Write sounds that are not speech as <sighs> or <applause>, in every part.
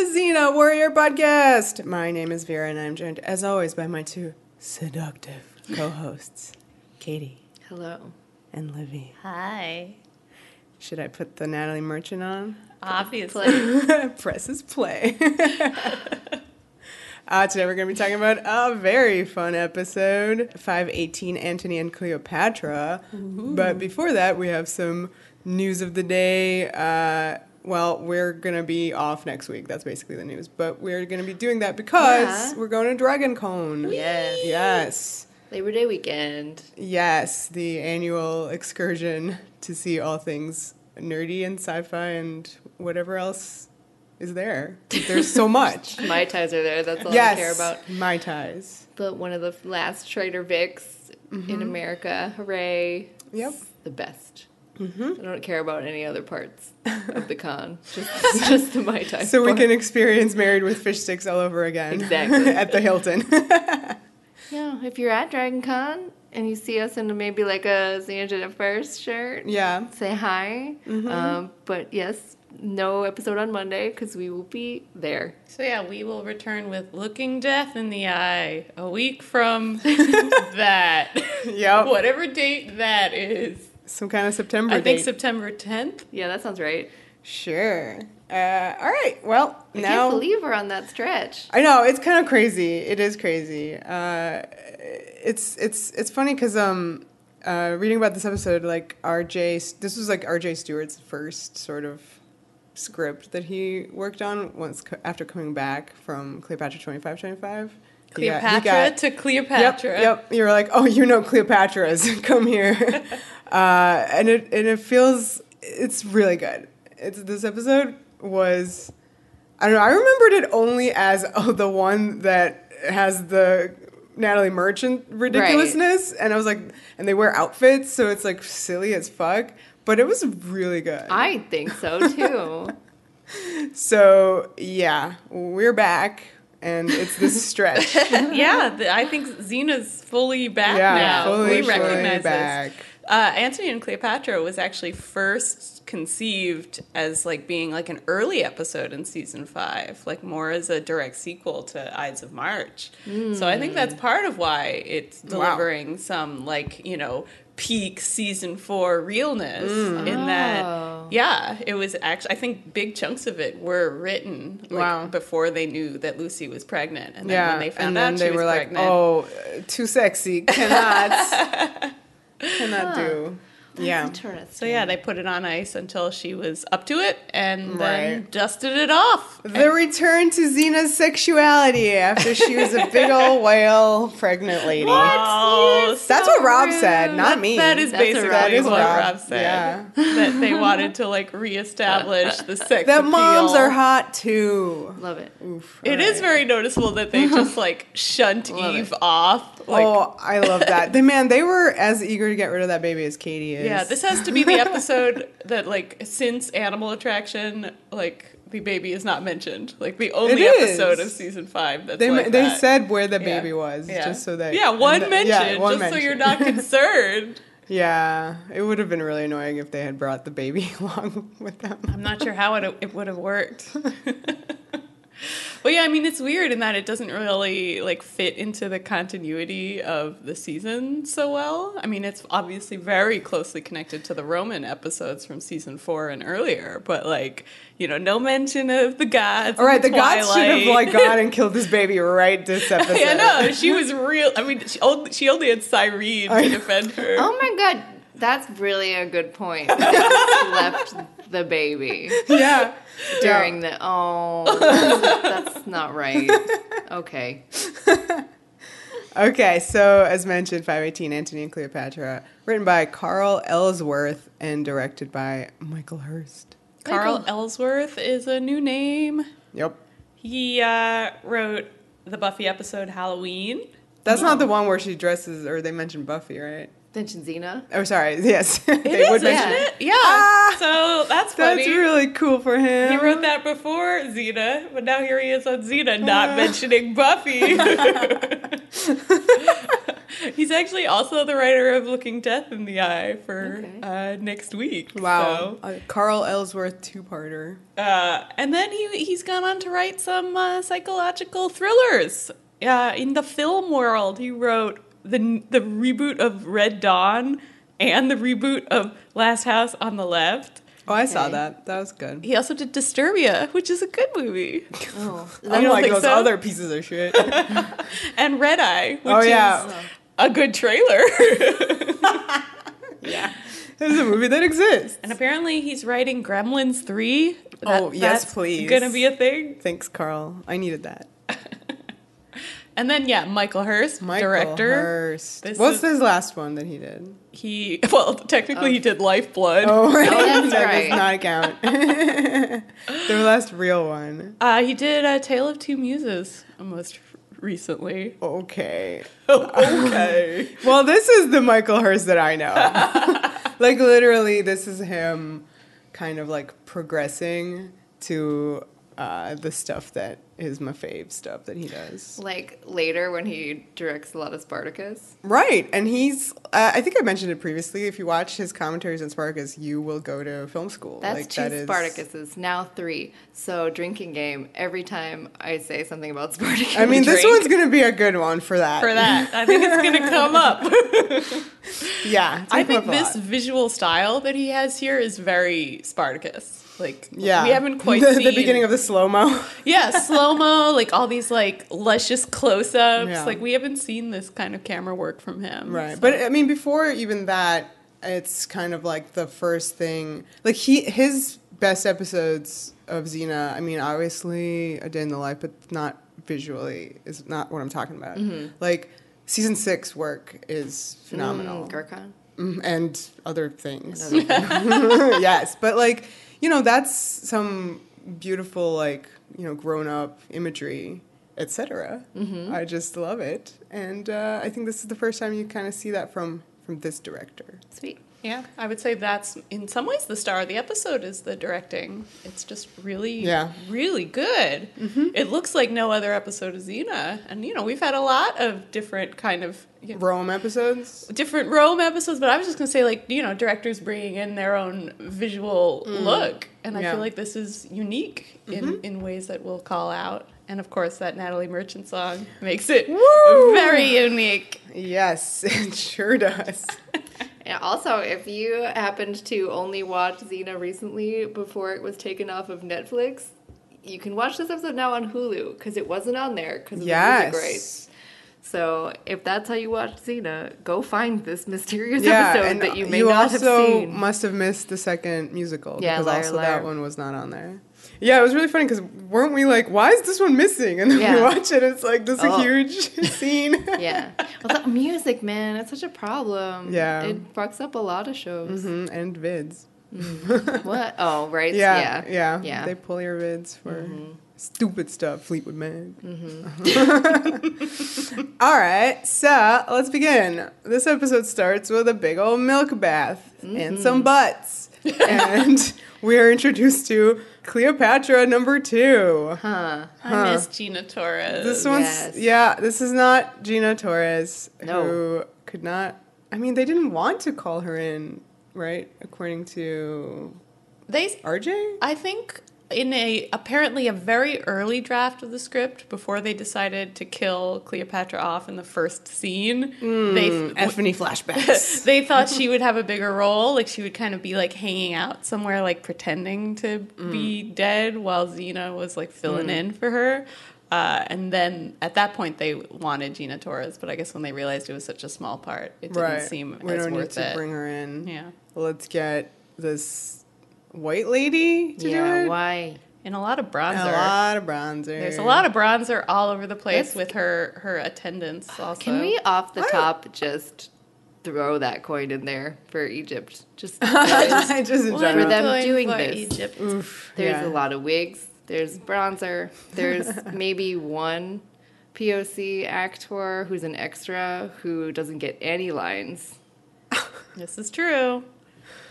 to Xena Warrior Podcast. My name is Vera, and I'm joined, as always, by my two seductive co-hosts, Katie Hello. and Livy. Hi. Should I put the Natalie Merchant on? Obviously. <laughs> Presses play. <laughs> uh, today we're going to be talking about a very fun episode 518 Antony and Cleopatra. But before that, we have some news of the day. Uh, well, we're going to be off next week. That's basically the news. But we're going to be doing that because Yeah. we're going to Dragon Con. Yes. Yes. Labor Day weekend. Yes, the annual excursion to see all things nerdy and sci-fi and whatever else is there. There's so <laughs> much. Mai Tais are there. That's all yes, I care about. Mai Tais. But one of the last Trader Vic's in America. Hooray. Mm-hmm. Yep. It's the best. I don't care about any other parts of the con. <laughs> Just, just the Mai Tai. So we can experience Married with Fish Sticks all over again. Exactly. <laughs> at the Hilton. <laughs> Yeah, if you're at Dragon Con and you see us in maybe like a Xena Did First shirt, yeah. say hi. Mm-hmm. Um, but yes, no episode on Monday because we will be there. So yeah, we will return with looking death in the eye a week from that. Yep. Whatever date that is. Some kind of September I think. September 10th. Yeah, that sounds right. sure. Uh, all right. Well, I now can't believe we're on that stretch. I know it's kind of crazy. It is crazy. Uh, it's it's it's funny because um, uh, reading about this episode, like R.J. This was like R.J. Stewart's first sort of script that he worked on once co- after coming back from Cleopatra twenty five twenty five. Cleopatra to Cleopatra. Yep, yep. You were like, oh, you know Cleopatra's. <laughs> Come here, <laughs> uh, and it and it feels it's really good. It's this episode was I don't know. I remembered it only as <laughs> oh the one that has the Natalie Merchant ridiculousness, and I was like, and they wear outfits, so it's like silly as fuck. But it was really good. I think so too. <laughs> so yeah, we're back, and it's this stretch. <laughs> yeah, I think Xena's fully back yeah, now. fully, we recognize fully back. this. Uh, Antony and Cleopatra was actually first conceived as like being like an early episode in season five, like more as a direct sequel to Ides of March. So I think that's part of why it's Wow. delivering some like you know peak season four realness in Oh. that. Yeah, it was actually. I think big chunks of it were written like Wow. before they knew that Lucy was pregnant, and then Yeah, when they found and out then she they was were like, pregnant, "Oh, too sexy, cannot, <laughs> cannot do." Yeah, Interesting. So yeah, they put it on ice until she was up to it, and then dusted it off. the return to Xena's sexuality after she was a big old <laughs> whale pregnant lady. Oh, That's what Rob said, not me. That is That's basically That is what Rob. Rob, said. Yeah. that they wanted to like reestablish the <laughs> sex. that moms are hot too. Love it. Oof, It is alright. very noticeable that they just <laughs> like shunt Love Eve it. off. Like, oh, I love that. <laughs> The man, they were as eager to get rid of that baby as Katie is. yeah, this has to be the <laughs> episode that like since Animal Attraction, like the baby is not mentioned. Like the only episode of season five that's They, like they that. said where the Yeah. baby was, Yeah. just so that yeah, one and mention, yeah, one just so you're not <laughs> concerned. Yeah, it would have been really annoying if they had brought the baby along with them. I'm not sure how it, it would have worked. But yeah, I mean it's weird in that it doesn't really like fit into the continuity of the season so well. I mean it's obviously very closely connected to the Roman episodes from season 4 and earlier, but like, you know, no mention of the gods. All right, and the gods should have like gone and <laughs> killed this baby right this <laughs> episode. Yeah, no, she was real. I mean, she only, she only had Cyrene to defend her. Oh my god, that's really a good point. <laughs> They left the baby <laughs> yeah. during the. Oh, that's, that's <laughs> not right. Okay. <laughs> Okay, so as mentioned, 518 Antony and Cleopatra, written by Carl Ellsworth and directed by Michael Hurst. Carl Ellsworth is a new name. Yep. He uh, wrote the Buffy episode Halloween. That's not the one where she dresses, or they mention Buffy, right? Mention Xena. Oh, sorry. <laughs> Yes, they is, would mention. it? Yeah. Ah! so that's funny. That's really cool for him. he wrote that before Xena, but now here he is on Xena, not mentioning Buffy. <laughs> He's actually also the writer of Looking Death in the Eye for Okay. uh, next week. Wow. So, A Carl Ellsworth two-parter. uh, and then he he's gone on to write some uh, psychological thrillers. Uh, in the film world, he wrote the the reboot of Red Dawn and the reboot of Last House on the Left. Oh, I saw that. That was good. He also did Disturbia, which is a good movie, Oh, <laughs> You don't Unlike think those so? other pieces of shit. <laughs> and Red Eye, oh, which Oh, yeah. is a good trailer. <laughs> yeah. This is a movie that exists. and apparently, he's writing Gremlins three. Oh, yes, that's please. Gonna be a thing. Thanks, Carl. I needed that. And then yeah, Michael Hurst, Michael director. Hurst. This What's is- his last one that he did? He <laughs> well, technically he did Lifeblood. Oh, right. that's that right. does not count. <laughs> Their last real one. Uh, he did a Tale of Two Muses most recently. Okay. <laughs> okay. Well, this is the Michael Hurst that I know. like literally, this is him, kind of like progressing to uh, the stuff that is my fave stuff that he does. like later when he directs a lot of Spartacus. Right, and he's. Uh, I think I mentioned it previously. If you watch his commentaries on Spartacus, you will go to film school. That's like, two that is- Spartacuses, now three. So drinking game. Every time I say something about Spartacus, I mean, <laughs> this drink. one's gonna be a good one for that. For that, I think it's gonna come up. <laughs> <laughs> yeah. I think this lot. visual style that he has here is very Spartacus. Like, Yeah, we haven't quite <laughs> the, seen the beginning of the slow mo. <laughs> yeah slow mo, like all these like luscious close ups. Yeah. Like we haven't seen this kind of camera work from him. Right. so- But I mean, before even that, it's kind of like the first thing. Like he, his best episodes of Xena. I mean, obviously, A Day in the Life, but not visually is not what I'm talking about. Like season six work is phenomenal, Mm, Gurkhan. Mm, and other things. And other- <laughs> yes, but like you know, that's some beautiful like you know grown up imagery, etc. Mm-hmm. I just love it, and uh, I think this is the first time you kind of see that from from this director. Sweet. Yeah, I would say that's in some ways the star of the episode is the directing. It's just really, Yeah. really good. Mm-hmm. It looks like no other episode of Xena, and you know we've had a lot of different kind of you know, Rome episodes. different Rome episodes, but I was just gonna say like you know directors bringing in their own visual mm. look, and I Yeah. feel like this is unique in mm-hmm. in ways that we'll call out. And of course, that Natalie Merchant song makes it Woo! very unique. Yes, <laughs> it sure does. <laughs> And also, if you happened to only watch Xena recently before it was taken off of Netflix, you can watch this episode now on Hulu because it wasn't on there because of the music rights. yes. So if that's how you watch Xena, go find this mysterious Yeah, episode that you may you not have seen. must have missed the second musical Yeah, because Liar, also Liar. that one was not on there. Yeah, it was really funny because weren't we like, why is this one missing? And then we watch it, it's like this is Oh. a huge <laughs> scene. <laughs> yeah. Well, that music, man, it's such a problem. Yeah. It fucks up a lot of shows. hmm And vids. What? <laughs> Oh, right. Yeah, Yeah. yeah, Yeah. Mm-hmm. They pull your vids for stupid stuff, Fleetwood Mac. All right, so let's begin. This episode starts with a big old milk bath and Mm-hmm. some butts, and we are introduced to Cleopatra number two. Huh. I miss Gina Torres. This one's Yes. yeah. This is not Gina Torres, No. who could not. I mean, they didn't want to call her in, right? According to they RJ. I think in a apparently a very early draft of the script before they decided to kill Cleopatra off in the first scene, hmm, they Effany flashbacks. <laughs> they thought she would have a bigger role, like she would kind of be like hanging out somewhere, like pretending to hmm. be dead, while Xena was like filling hmm. in for her. Uh, and then at that point, they wanted Gina Torres, but I guess when they realized it was such a small part, it didn't right. seem we as don't need worth to it. bring her in. yeah, Let's get this white lady to Yeah. do it. Why? and a lot of bronzer. A lot of bronzer. There's a lot of bronzer all over the place Let's- with her her attendants. Also, Can we, off the I- top, just throw that coin in there for Egypt? Just <laughs> just in Well. For them doing for this. Egypt. Oof. There's yeah. a lot of wigs. There's bronzer. There's <laughs> maybe one POC actor who's an extra who doesn't get any lines. This is true.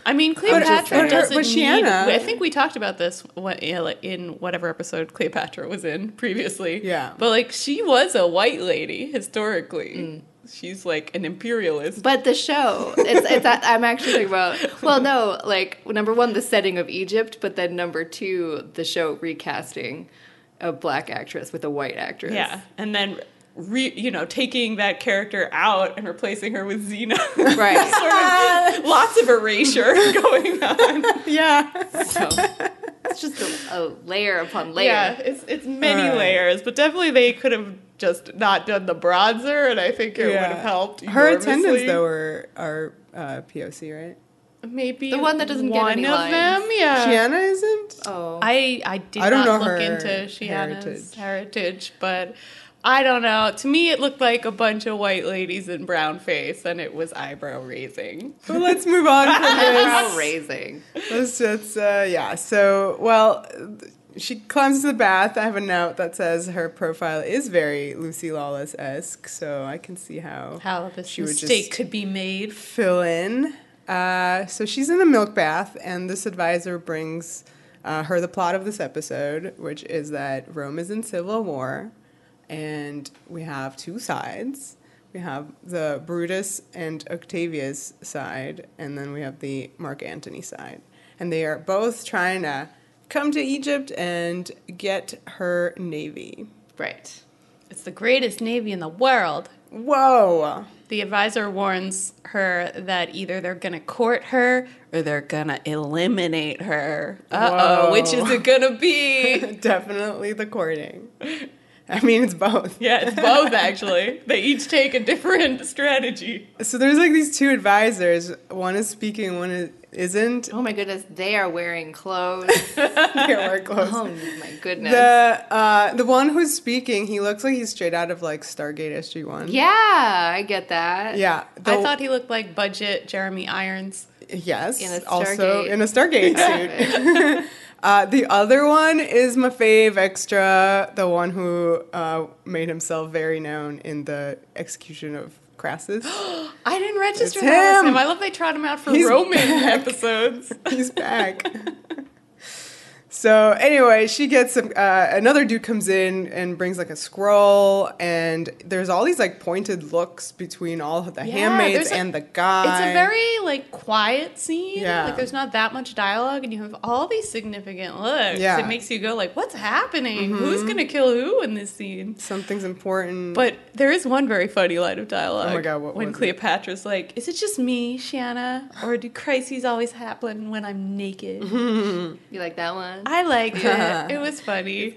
I mean, Cleopatra doesn't need. I think we talked about this what- yeah, like, in whatever episode Cleopatra was in previously. Yeah. But like, she was a white lady historically. Mm. she's like an imperialist. But the show, it's it's. I'm actually talking about. Well, no, like number one, the setting of Egypt, but then number two, the show recasting a black actress with a white actress. Yeah, and then re, you know taking that character out and replacing her with Xena. right. <laughs> sort of lots of erasure <laughs> going on. <laughs> Yeah. So it's just a, a layer upon layer. Yeah, it's it's many Alright. layers, but definitely they could have just not done the bronzer, and I think it would have helped. Her attendants though are are uh, POC, right? maybe The one that doesn't get one any of lines. them. Yeah, Shiana isn't. Oh. I I did I don't not know look her into Shiana's heritage. heritage. but I don't know. To me, it looked like a bunch of white ladies in brown face, and it was eyebrow raising. But let's move on from <laughs> this. Eyebrow raising. Let's just, uh, yeah. So, well, she climbs into the bath. I have a note that says her profile is very Lucy Lawless esque, so I can see how How this She would mistake could be made. fill in. Uh, so she's in a milk bath, and this advisor brings uh, her the plot of this episode, which is that Rome is in civil war, and we have two sides. We have the Brutus and Octavius side, and then we have the Mark Antony side. And they are both trying to come to Egypt and get her navy. Right. It's the greatest navy in the world. Whoa! The advisor warns her that either they're gonna court her or they're gonna eliminate her. Uh oh, which is it gonna be? <laughs> Definitely the courting. <laughs> <laughs> I mean, it's both. yeah, it's both actually. They each take a different strategy. So there's like these two advisors. One is speaking, one is, isn't. Oh my goodness, they are wearing clothes. <laughs> They are clothes. oh my goodness. The uh, the one who's speaking, he looks like he's straight out of like Stargate SG One. yeah, I get that. Yeah. I thought he looked like budget Jeremy Irons. yes. In a also in a Stargate <laughs> suit. Uh, the other one is my fave extra, the one who uh, made himself very known in the execution of Crassus. <gasps> I didn't register It's him. him. I love they trot him out for He's Roman back. episodes. <laughs> He's back. <laughs> so anyway, she gets some. Uh, another dude comes in and brings like a scroll, and there's all these like pointed looks between all the Yeah, handmaids a- and the guy. It's a very like quiet scene. Yeah. Like there's not that much dialogue and you have all these significant looks. Yeah. Mm-hmm. It makes you go like, what's happening? Who's gonna kill who in this scene? something's important. But there is one very funny line of dialogue. Oh my God, what When was it? Cleopatra's like, "Is it just me, Shanna, or do crises always happen when I'm naked?" Mm-hmm. <laughs> You like that one? I liked it. it <laughs> was funny.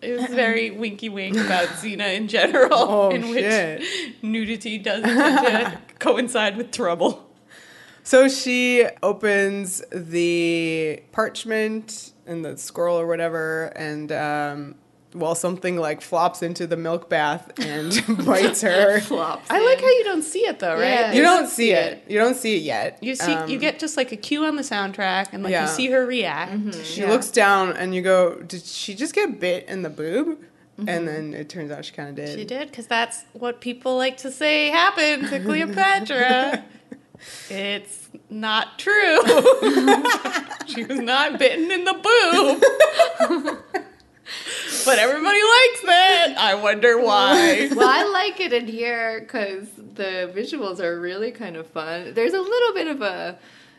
It was very <laughs> winky wink about Xena in general, Oh, <laughs> in which shit. nudity does coincide with trouble. So she opens the parchment and the scroll or whatever, and um, well, something like flops into the milk bath and <laughs> bites her. <laughs> Flops. I like how you don't see it though, right? Yeah. You don't see it. You don't see it yet. You see, Um, you get just like a cue on the soundtrack, and like Yeah. you see her react. She Yeah. looks down, and you go, "Did she just get bit in the boob?" And then it turns out she kind of did. She did because that's what people like to say happened to Cleopatra. <laughs> it's not true. she was not bitten in the boob. But everybody likes that. I wonder why. <laughs> well, I like it in here because the visuals are really kind of fun. There's a little bit of a.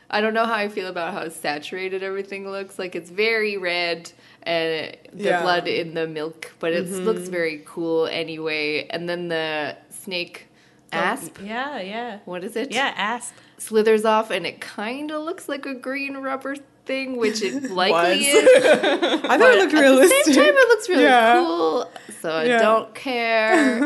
I don't know how I feel about how saturated everything looks. Like it's very red and the Yeah. blood in the milk, but it mm-hmm. looks very cool anyway. And then the snake oh, asp, Yeah, yeah. what is it? Yeah, asp. slithers off, and it kind of looks like a green rubber thing, which it <laughs> likely is. <laughs> I thought it looked at realistic. the same time, it looks really Yeah. cool, so I Yeah. don't care.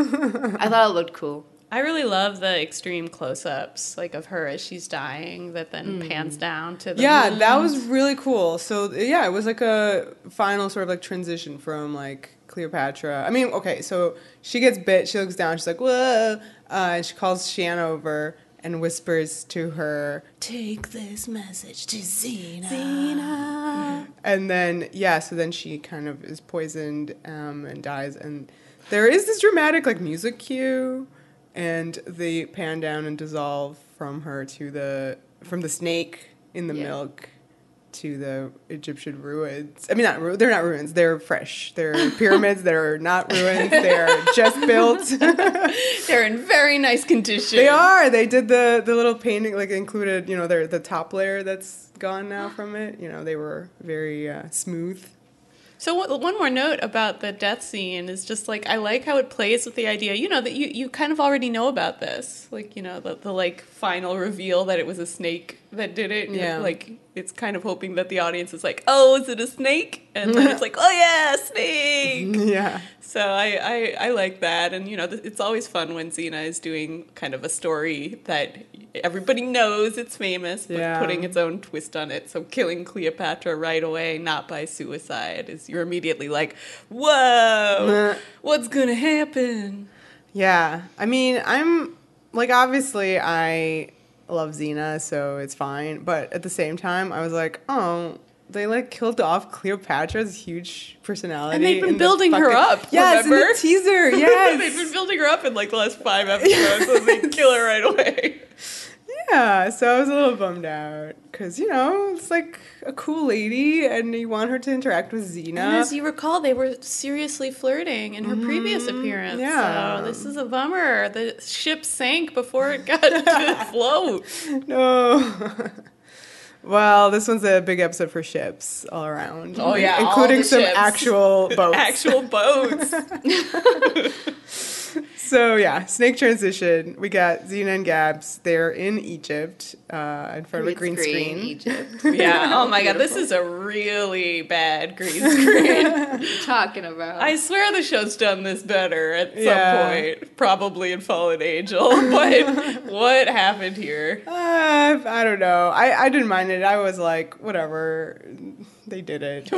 I thought it looked cool. I really love the extreme close-ups, like of her as she's dying, that then pans down to the Yeah, wound. that was really cool. So yeah, it was like a final sort of like transition from like Cleopatra. I mean, okay, so she gets bit. She looks down. She's like, "Whoa!" Uh, and she calls Shan over and whispers to her, "Take this message to Xena." Xena. And then yeah, so then she kind of is poisoned um, and dies. And there is this dramatic like music cue, and they pan down and dissolve from her to the from the snake in the Yeah. milk to the Egyptian ruins. I mean, not ru- they're not ruins. They're fresh. They're <laughs> pyramids that are not ruins. They're just built. <laughs> They're in very nice condition. they are. They did the the little painting, like included. You know, their the top layer that's gone now <gasps> from it. You know, they were very uh, smooth. So one more note about the death scene is just like I like how it plays with the idea, you know, that you, you kind of already know about this, like you know the, the like final reveal that it was a snake that did it. Yeah. like it's kind of hoping that the audience is like, oh, is it a snake? And then it's <laughs> like, oh yeah, snake. <laughs> Yeah. So I, I, I like that, and you know, it's always fun when Xena is doing kind of a story that everybody knows it's famous, but Yeah. putting its own twist on it. So killing Cleopatra right away, not by suicide, is you're immediately like, whoa, <laughs> what's gonna happen? Yeah. I mean, I'm like obviously I love Xena, so it's fine. But at the same time, I was like, oh, they like killed off Cleopatra's huge personality. And they've been in building her up, Yes, in remember? the teaser. <laughs> They've been building her up in like the last five <laughs> episodes, so they kill her right away. Yeah. So I was a little bummed out because you know it's like a cool lady, and you want her to interact with Xena. And as you recall, they were seriously flirting in her previous mm-hmm, appearance. yeah. So this is a bummer. The ship sank before it got <laughs> to float. <laughs> No. <laughs> well, this one's a big episode for ships all around. Oh, yeah, including some ships. actual boats. Actual boats. <laughs> So yeah, snake transition. We got Xena and Gabs. They're in Egypt, uh, in front of a green screen. Egypt. <laughs> yeah. <laughs> Oh my god, this is a really bad green screen. What are you talking about? I swear the show's done this better at some Yeah. point, probably in Fallen Angel. But what happened here? Uh, I don't know. I, I didn't mind it. I was like, whatever. They did it.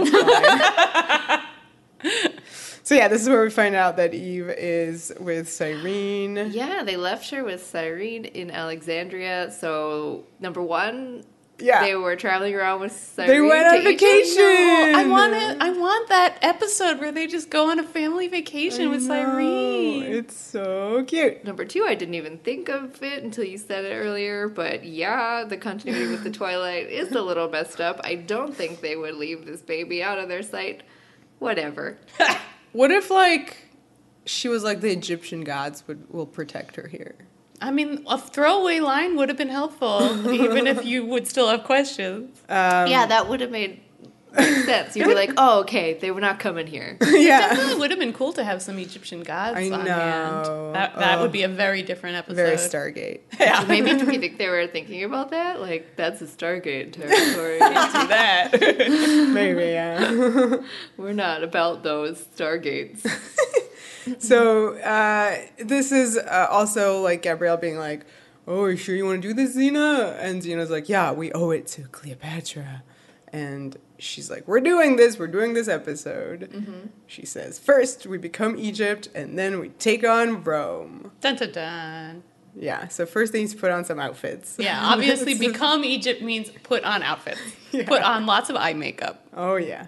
So yeah, this is where we find out that Eve is with Cyrene. yeah, they left her with Cyrene in Alexandria. So number one, Yeah. they were traveling around with Cyrene. They went on vacation. I want it. I want that episode where they just go on a family vacation with know. Cyrene. It's so cute. Number two, I didn't even think of it until you said it earlier, but yeah, the continuity with the Twilight is a little messed up. I don't think they would leave this baby out of their sight. Whatever. <laughs> What if like she was like the Egyptian gods would will protect her here? I mean, a throwaway line would have been helpful, even if you would still have questions. Um, yeah, that would have made sense. You'd be like, oh, okay, they were not coming here. <laughs> yeah. Definitely would have been cool to have some Egyptian gods I on know. hand. That, that Oh. would be a very different episode. Very Stargate. <laughs> Yeah, Maybe do we think they were thinking about that? Like, that's a Stargate territory. <laughs> do that. Maybe, yeah. we're not about those Stargates. so uh, this is uh, also like Gabrielle being like, "Oh, are you sure you want to do this, Xena?" And Xena's like, "Yeah, we owe it to Cleopatra." And she's like, "We're doing this. We're doing this episode." Mm-hmm. She says, first we become Egypt, and then we take on Rome." dun dun dun. Yeah. So first they need to put on some outfits. Yeah, obviously, <laughs> become Egypt means put on outfits, <laughs> Yeah. put on lots of eye makeup. Oh yeah.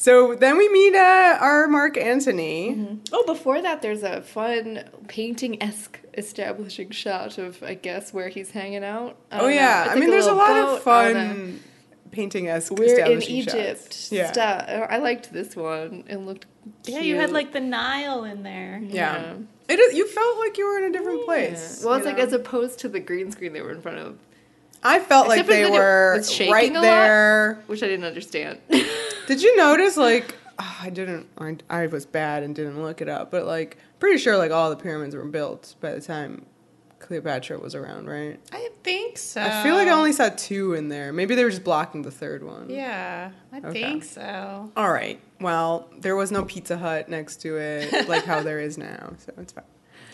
So then we meet uh, our Mark Antony. Mm-hmm. Oh, before that, there's a fun painting esque establishing shot of, I guess, where he's hanging out. Oh, um, I Oh don't yeah, I like mean, there's a lot of on a- fun painting esque. We're in Egypt. Yeah. Stuff. I liked this one. It looked. Yeah, you had like the Nile in there. Yeah. It is, you felt like you were in a different place. Well, it's you like as opposed to the green screen they were in front of, I felt like Except for they were shaking right a lot. there. which I didn't understand. <laughs> Did you notice like ah, <sighs> I didn't I, I was bad and didn't look it up, but like pretty sure like all the pyramids were built by the time Cleopatra was around, right? I think so. I feel like I only saw two in there. Maybe they were just blocking the third one. Yeah, I Okay. think so. All right. Well, there was no Pizza Hut next to it, <laughs> like how there is now, so it's fine.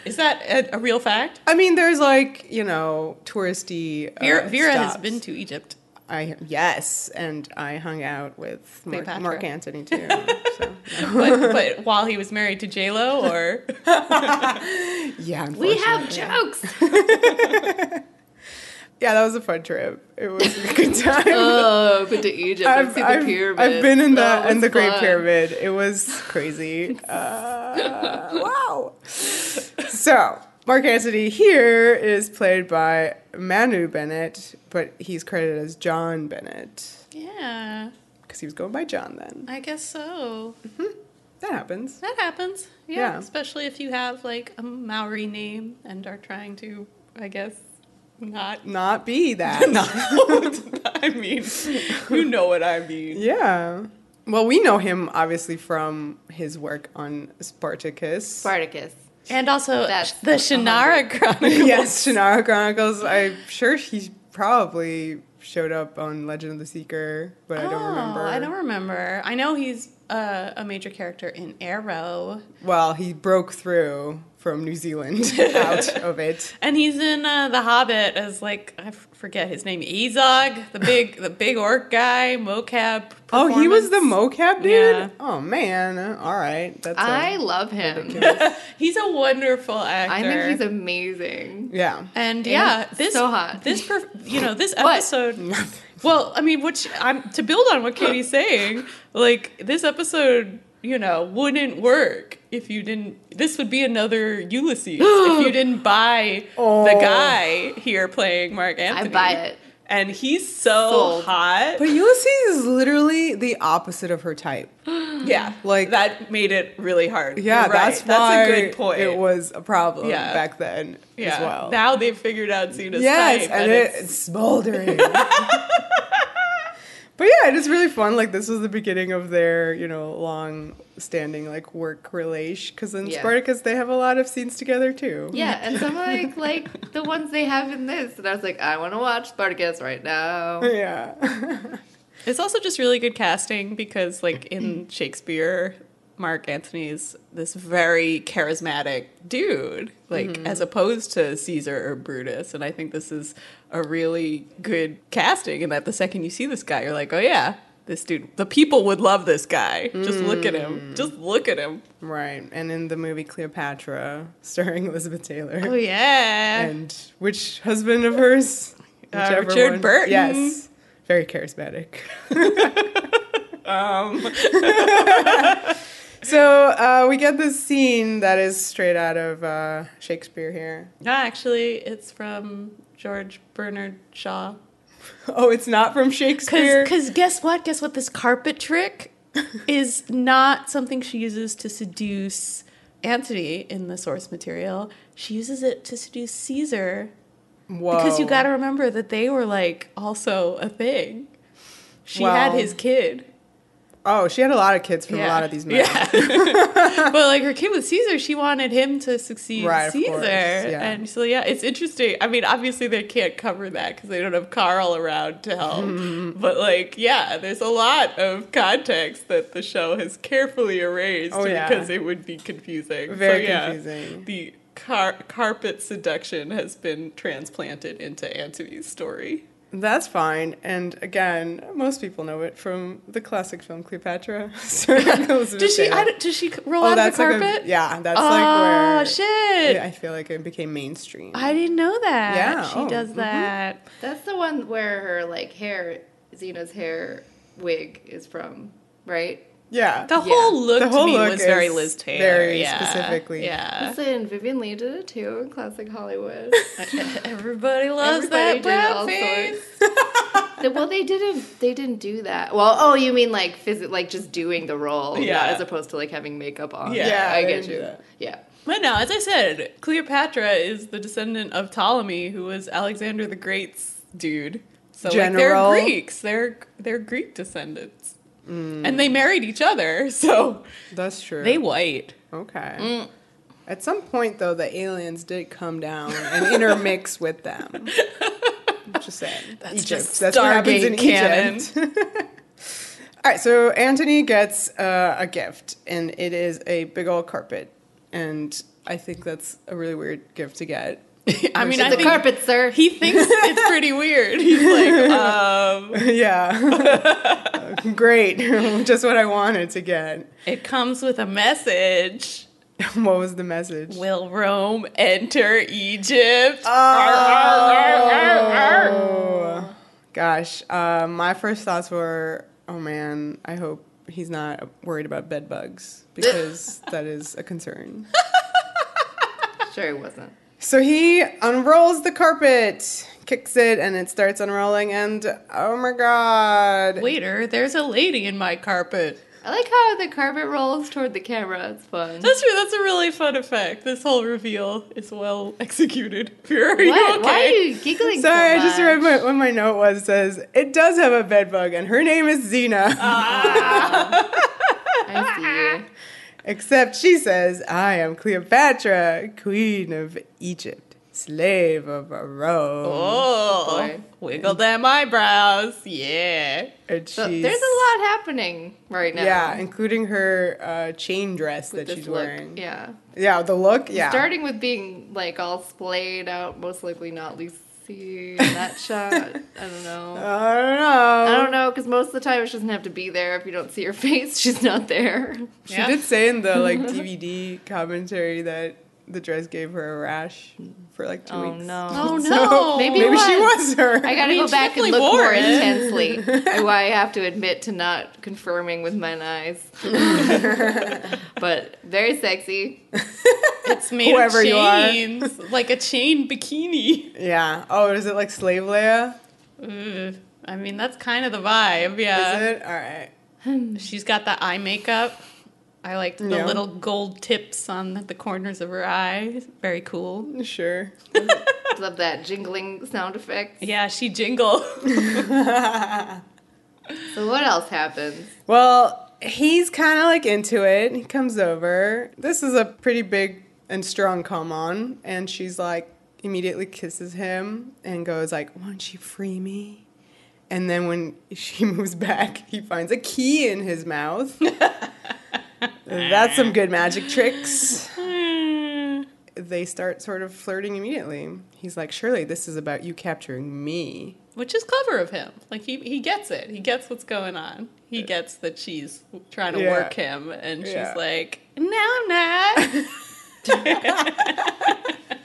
Is that a, a real fact? I mean, there's like you know touristy. Uh, Vera, Vera has been to Egypt. I yes, and I hung out with Mark, Mark Antony too. so, <laughs> but, but while he was married to J Lo, or <laughs> yeah, we have jokes. <laughs> Yeah, that was a fun trip. It was a good time. oh, been to Egypt. I've, I've, I've, been in the in the Great fun. Pyramid. It was crazy. Uh, wow. So Mark Antony here is played by Manu Bennett, but he's credited as John Bennett. Yeah, because he was going by John then. I guess so. Mm-hmm. That happens. That happens. Yeah, Yeah. especially if you have like a Maori name and are trying to, I guess, not. Not be that. <laughs> not I mean, you know what I mean. Yeah. Well, we know him obviously from his work on Spartacus. Spartacus. And also That's the a Shannara Chronicles. yes, Shannara Chronicles. I'm sure he probably showed up on Legend of the Seeker, but I don't Oh, remember. I don't remember. I know he's uh, a major character in Arrow, Well, he broke through from New Zealand <laughs> out of it. and he's in uh, The Hobbit as like I f- forget his name, Azog, the big the big orc guy, mocap. Oh, he was the mocap dude. Yeah. Oh man, all right. That's a- I love him. <laughs> <laughs> He's a wonderful actor. I think he's amazing. yeah. And And yeah, this so hot. This perf- you know this What? episode. Well, I mean, which I'm to build on what Katie's saying. Like this episode, you know, wouldn't work if you didn't. This would be another Ulysses <gasps> if you didn't buy Oh. the guy here playing Mark Antony. I buy it. and he's so Sold. hot. But Ulysses is literally the opposite of her type. <gasps> yeah, Like- that made it really hard. Yeah, right. that's why that's a good point. it was a problem Yeah. back then yeah. as well. Now they've figured out Xena's yes, type, and it, it's smoldering. <laughs> <laughs> but yeah, it is really fun. Like this was the beginning of their, you know, long-standing like work relation. Because in Yeah. Spartacus, they have a lot of scenes together too. Yeah, and some like like the ones they have in this, and I was like, I want to watch Spartacus right now. <laughs> Yeah. It's also just really good casting because, like, in mm-hmm. Shakespeare, Mark Antony is this very charismatic dude, like, as opposed to Caesar or Brutus. And I think this is a really good casting, And that the second you see this guy, you're like, oh, yeah, this dude, the people would love this guy. Just look at him. Just look at him. right. And in the movie Cleopatra, starring Elizabeth Taylor. Oh, yeah. And which husband of hers? Uh, Richard Burton. Yes. Very charismatic. <laughs> um, <laughs> So uh, we get this scene that is straight out of uh, Shakespeare here. no, actually, it's from George Bernard Shaw. <laughs> Oh, it's not from Shakespeare. Because guess what? Guess what? This carpet trick <laughs> is not something she uses to seduce Antony in the source material. She uses it to seduce Caesar. Whoa. Because you got to remember that they were like also a thing. She had his kid. Oh, she had a lot of kids from a lot of these men. Yeah. <laughs> but like her <laughs> kid with Caesar, she wanted him to succeed Right, Caesar. yeah. And so yeah, it's interesting. I mean, obviously they can't cover that because they don't have Carl around to help. <laughs> but like, yeah, there's a lot of context that the show has carefully erased Oh, yeah. because it would be confusing. Very so, yeah, confusing. The car- carpet seduction has been transplanted into Antony's story. That's fine. And again, most people know it from the classic film Cleopatra. <laughs> starring <laughs> Does she? I, don't- does she roll oh, out the that's like carpet? a, yeah, that's oh like where Oh shit! yeah, I feel like it became mainstream. I didn't know that. Yeah, she oh, does mhm. that. That's the one where her like hair, Xena's hair wig is from, right? Yeah. The whole look The whole me look was very Liz Taylor. very yeah. specifically. Yeah. Listen, Vivien Leigh did it too in classic Hollywood. <laughs> <laughs> Everybody loves Everybody that did brown all face. <laughs> Well, they didn't. They didn't do that. Well, oh, you mean like phys- like just doing the role, Yeah. yeah, as opposed to like having makeup on. Yeah, Yeah, I get you. Yeah. But now, as I said, Cleopatra is the descendant of Ptolemy, who was Alexander the Great's dude. So like General. they're Greeks. They're they're Greek descendants. And they married each other, <laughs> so That's true. they white. Okay. Mm. At some point, though, the aliens did come down and intermix <laughs> with them. I'm Just saying. That's Egypt. just That's what happens in canon. Egypt. <laughs> All right, so Antony gets uh, a gift, and it is a big old carpet. And I think that's a really weird gift to get. <laughs> I mean, It's I a think carpet, sir. he thinks it's pretty weird. He's like, <laughs> um, yeah. <laughs> Great. Just what I wanted to get. it comes with a message. What was the message? Will Rome enter Egypt? Oh, gosh. Uh, my first thoughts were, oh man, I hope he's not worried about bed bugs because that is a concern. sure, he wasn't. So he unrolls the carpet, kicks it, and it starts unrolling. And oh my god! Waiter, there's a lady in my carpet. I like how the carpet rolls toward the camera. It's fun. That's true. That's a really fun effect. This whole reveal is well executed. <laughs> Are what? you okay? Why are you giggling? so Sorry, I just read my, what my note was. Says it does have a bed bug, and her name is Xena. Ah. <laughs> I see you. Except she says, "I am Cleopatra, queen of Egypt, slave of Rome." Oh, boy. wiggle them eyebrows. Yeah. And So there's a lot happening right now. Yeah, including her uh, chain dress with that she's look. wearing. Yeah. Yeah, the look. Yeah. Starting with being like all splayed out, most likely not Lucy in that <laughs> shot. I don't know. I don't know. I don't know because most of the time she doesn't have to be there. If you don't see her <laughs> face, she's not there. She Yeah. did say in the like <laughs> DVD commentary that the dress gave her a rash for like two Oh weeks. no. Oh <laughs> So, no. Maybe maybe she was. was her. I gotta mean, go back and look more it. intensely. <laughs> Why I have to admit to not confirming with my eyes. <laughs> but very sexy. It's made Whoever of you are. like a chain bikini. yeah. Oh, is it like Slave Leia? Ugh. I mean, that's kind of the vibe. Yeah. Is it? All right. Hmm. She's got the eye makeup. I liked the Yeah. little gold tips on the corners of her eyes. Very cool. Sure. <laughs> Love that jingling sound effect. Yeah, she jingle. <laughs> So what else happens? Well, he's kind of like into it. He comes over. This is a pretty big and strong come on, and she's like immediately kisses him and goes like, "Won't you free me?" And then when <laughs> she moves back, he finds a key in his mouth. That's some good magic tricks. <sighs> They start sort of flirting immediately. He's like, "Surely this is about you capturing me." Which is clever of him. Like he he gets it. He gets what's going on. He gets that she's trying to Yeah. work him, and she's Yeah. like, "No, I'm not." <laughs>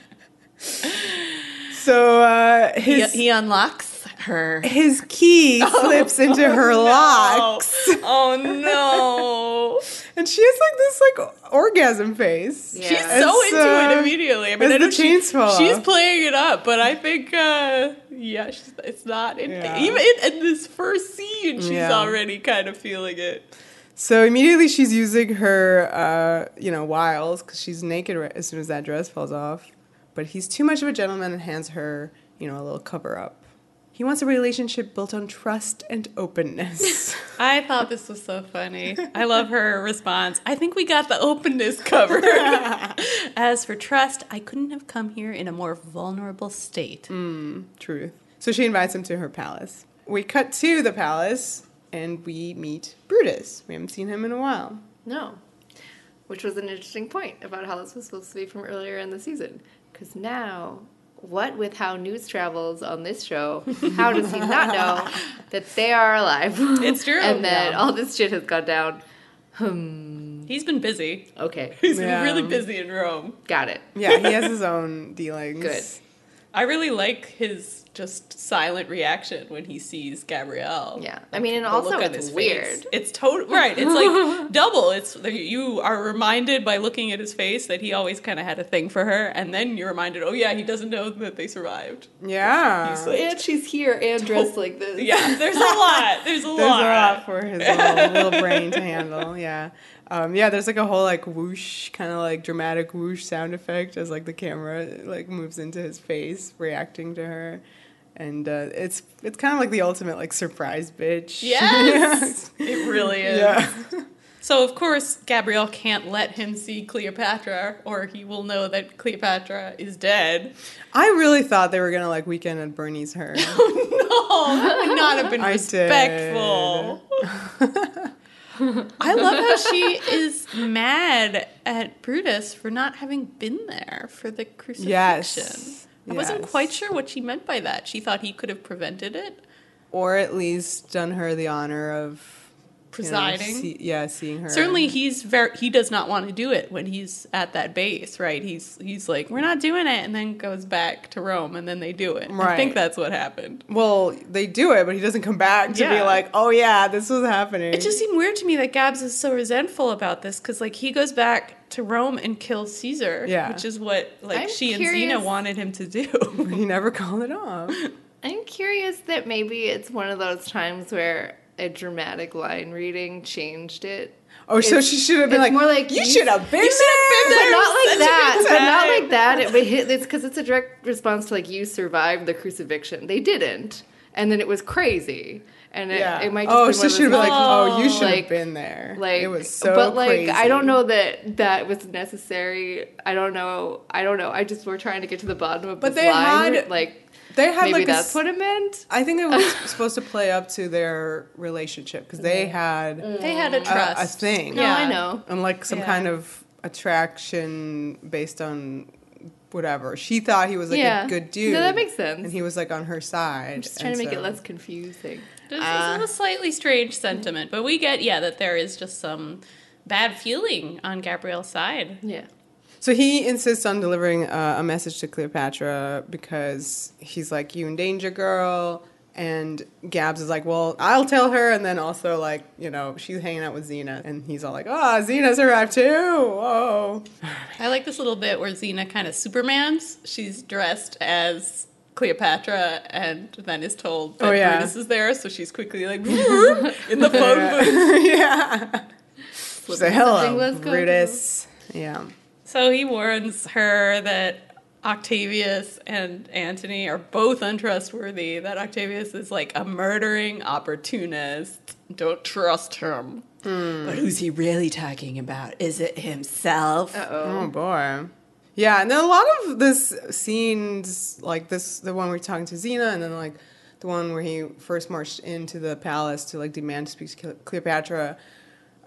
So uh, he, he unlocks her. his key <laughs> slips into her locks. Oh no! <laughs> And she has like this like orgasm face. Yeah. She's As, so into uh, it immediately. I mean, I know the she- fall she's playing it up, but I think, uh, yeah, she's, it's not. In, Yeah. Even in, in this first scene, she's Yeah. already kind of feeling it. So immediately she's using her, uh, you know, wiles because she's naked right as soon as that dress falls off. But he's too much of a gentleman and hands her, you know, a little cover up. He wants a relationship built on trust and openness. <laughs> I thought this was so funny. I love her response. I think we got the openness covered. <laughs> As for trust, I couldn't have come here in a more vulnerable state. Mm, Truth. So she invites him to her palace. We cut to the palace and we meet Brutus. We haven't seen him in a while. no. Which was an interesting point about how this was supposed to be from earlier in the season. Because now, what with how news travels on this show, how does he not know <laughs> that they are alive? It's true. and that Yeah. all this shit has gone down. Hmm. He's been busy. Okay. <laughs> He's been really busy in Rome. Got it. Yeah, he has his own dealings. Good. I really like his just silent reaction when he sees Gabrielle. Yeah. I mean, and The also look on it's his weird. face. It's total right. It's like <laughs> double. It's you are reminded by looking at his face that he always kind of had a thing for her, and then you're reminded, oh yeah, he doesn't know that they survived. Yeah. He's like- And she's here and dressed like this. Yeah, there's a lot. There's a <laughs> There's lot. a lot for his little, little brain to <laughs> handle. Yeah. Um, yeah, there's like a whole like whoosh, kind of like dramatic whoosh sound effect as like the camera like moves into his face, reacting to her, and uh, it's it's kind of like the ultimate like surprise bitch. <laughs> Yes, it really is. yeah. So of course Gabrielle can't let him see Cleopatra, or he will know that Cleopatra is dead. I really thought they were gonna like weekend at Bernie's her. <laughs> Oh no, that would not have been I respectful. I love how she <laughs> is mad at Brutus for not having been there for the crucifixion. Yes. I wasn't quite sure what she meant by that. She thought he could have prevented it. or at least done her the honor of presiding. see- yeah, seeing her. Certainly, he's very. He does not want to do it when he's at that base, right? He's he's like, we're not doing it, and then goes back to Rome, and then they do it. I think that's what happened. Well, they do it, but he doesn't come back to be like, "Oh yeah, this was happening." It just seemed weird to me that Gabs is so resentful about this because, like, he goes back to Rome and kills Caesar, Yeah. which is what like I'm she and curious- Xena wanted him to do. <laughs> he never called it off. I'm curious that maybe it's one of those times where a dramatic line reading changed it. Oh, so she should have been like, more like you you should have been you should have been there. But not like that. But not like that. It, it, it's because it's a direct response to like you survived the crucifixion. They didn't, and then it was crazy. And it, Yeah. it might just oh, been so she should have those been like, oh, you should like- have been there. like it was so but like crazy. i don't know that that was necessary i don't know i don't know i just we're trying to get to the bottom of But this they line had- like They had maybe like a that's s- what it meant I think it was <laughs> supposed to play up to their relationship because they had they had a a, trust. a thing. no Yeah. i know and like some Yeah. kind of attraction based on whatever. She thought he was like Yeah. a good dude. No, that makes sense. And he was like on her side. i'm just trying and to make it less confusing This Uh, is a slightly strange sentiment, but we get yeah that there is just some bad feeling on Gabrielle's side. yeah So he insists on delivering uh, a message to Cleopatra because he's like, "You in danger, girl." And Gabs is like, "Well, I'll tell her." And then also like, you know, she's hanging out with Xena, and he's all like, "Oh, Xena's arrived too." Oh, I like this little bit where Xena kind of Supermans. She's dressed as Cleopatra and then is told that Oh, yeah. Brutus is there, so she's quickly like <laughs> in the phone <laughs> booth. yeah. She's like, "Hello, Brutus." Yeah. So he warns her that Octavius and Antony are both untrustworthy, that Octavius is like a murdering opportunist. Don't trust him. Hmm. But who's he really talking about? Is it himself? Oh boy. Yeah, and then a lot of this scenes, like this, the one we're talking to Xena, and then like the one where he first marched into the palace to like demand to speak to Cleopatra,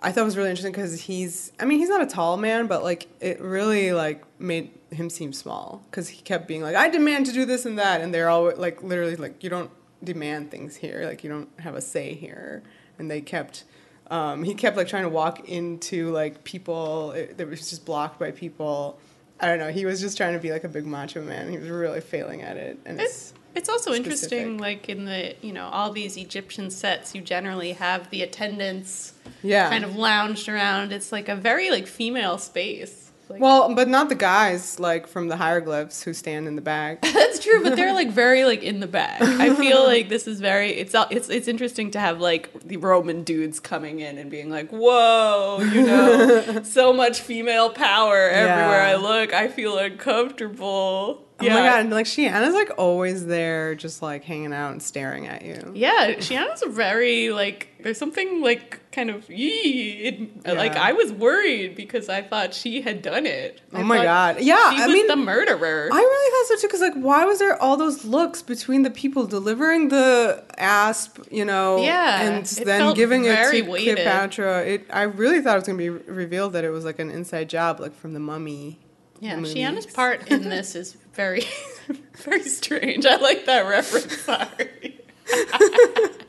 I thought it was really interesting because he's, I mean, he's not a tall man, but like it really like made him seem small because he kept being like, I demand to do this and that, and they're all like literally like, you don't demand things here, like you don't have a say here, and they kept. Um, he kept like trying to walk into like people it, that was just blocked by people. I don't know. He was just trying to be like a big macho man. He was really failing at it, and it's It's, it's also interesting, like in the, you know, all these Egyptian sets, you generally have the attendants yeah. kind of lounged around. It's like a very like female space. Like, Well, but not the guys like from the hieroglyphs who stand in the back. <laughs> That's true, but they're like very like in the back. I feel <laughs> like this is very it's it's it's interesting to have like the Roman dudes coming in and being like, "Whoa, you know, <laughs> so much female power everywhere I look. I feel uncomfortable." Oh my god! And like Shiana's like always there, just like hanging out and staring at you. Yeah, Shiana's a very like. There's something like kind of yee. It, Like I was worried because I thought she had done it. Oh I Oh my God. Yeah, she I was mean, the murderer. I really thought so too, because like, why was there all those looks between the people delivering the asp, you know, Yeah, and then giving it to weighted. Cleopatra? It, I really thought it was gonna be revealed that it was like an inside job, like from the Mummy. Yeah, movies. Shiana's part in this is very, <laughs> very strange. I like that reference. Sorry. <laughs>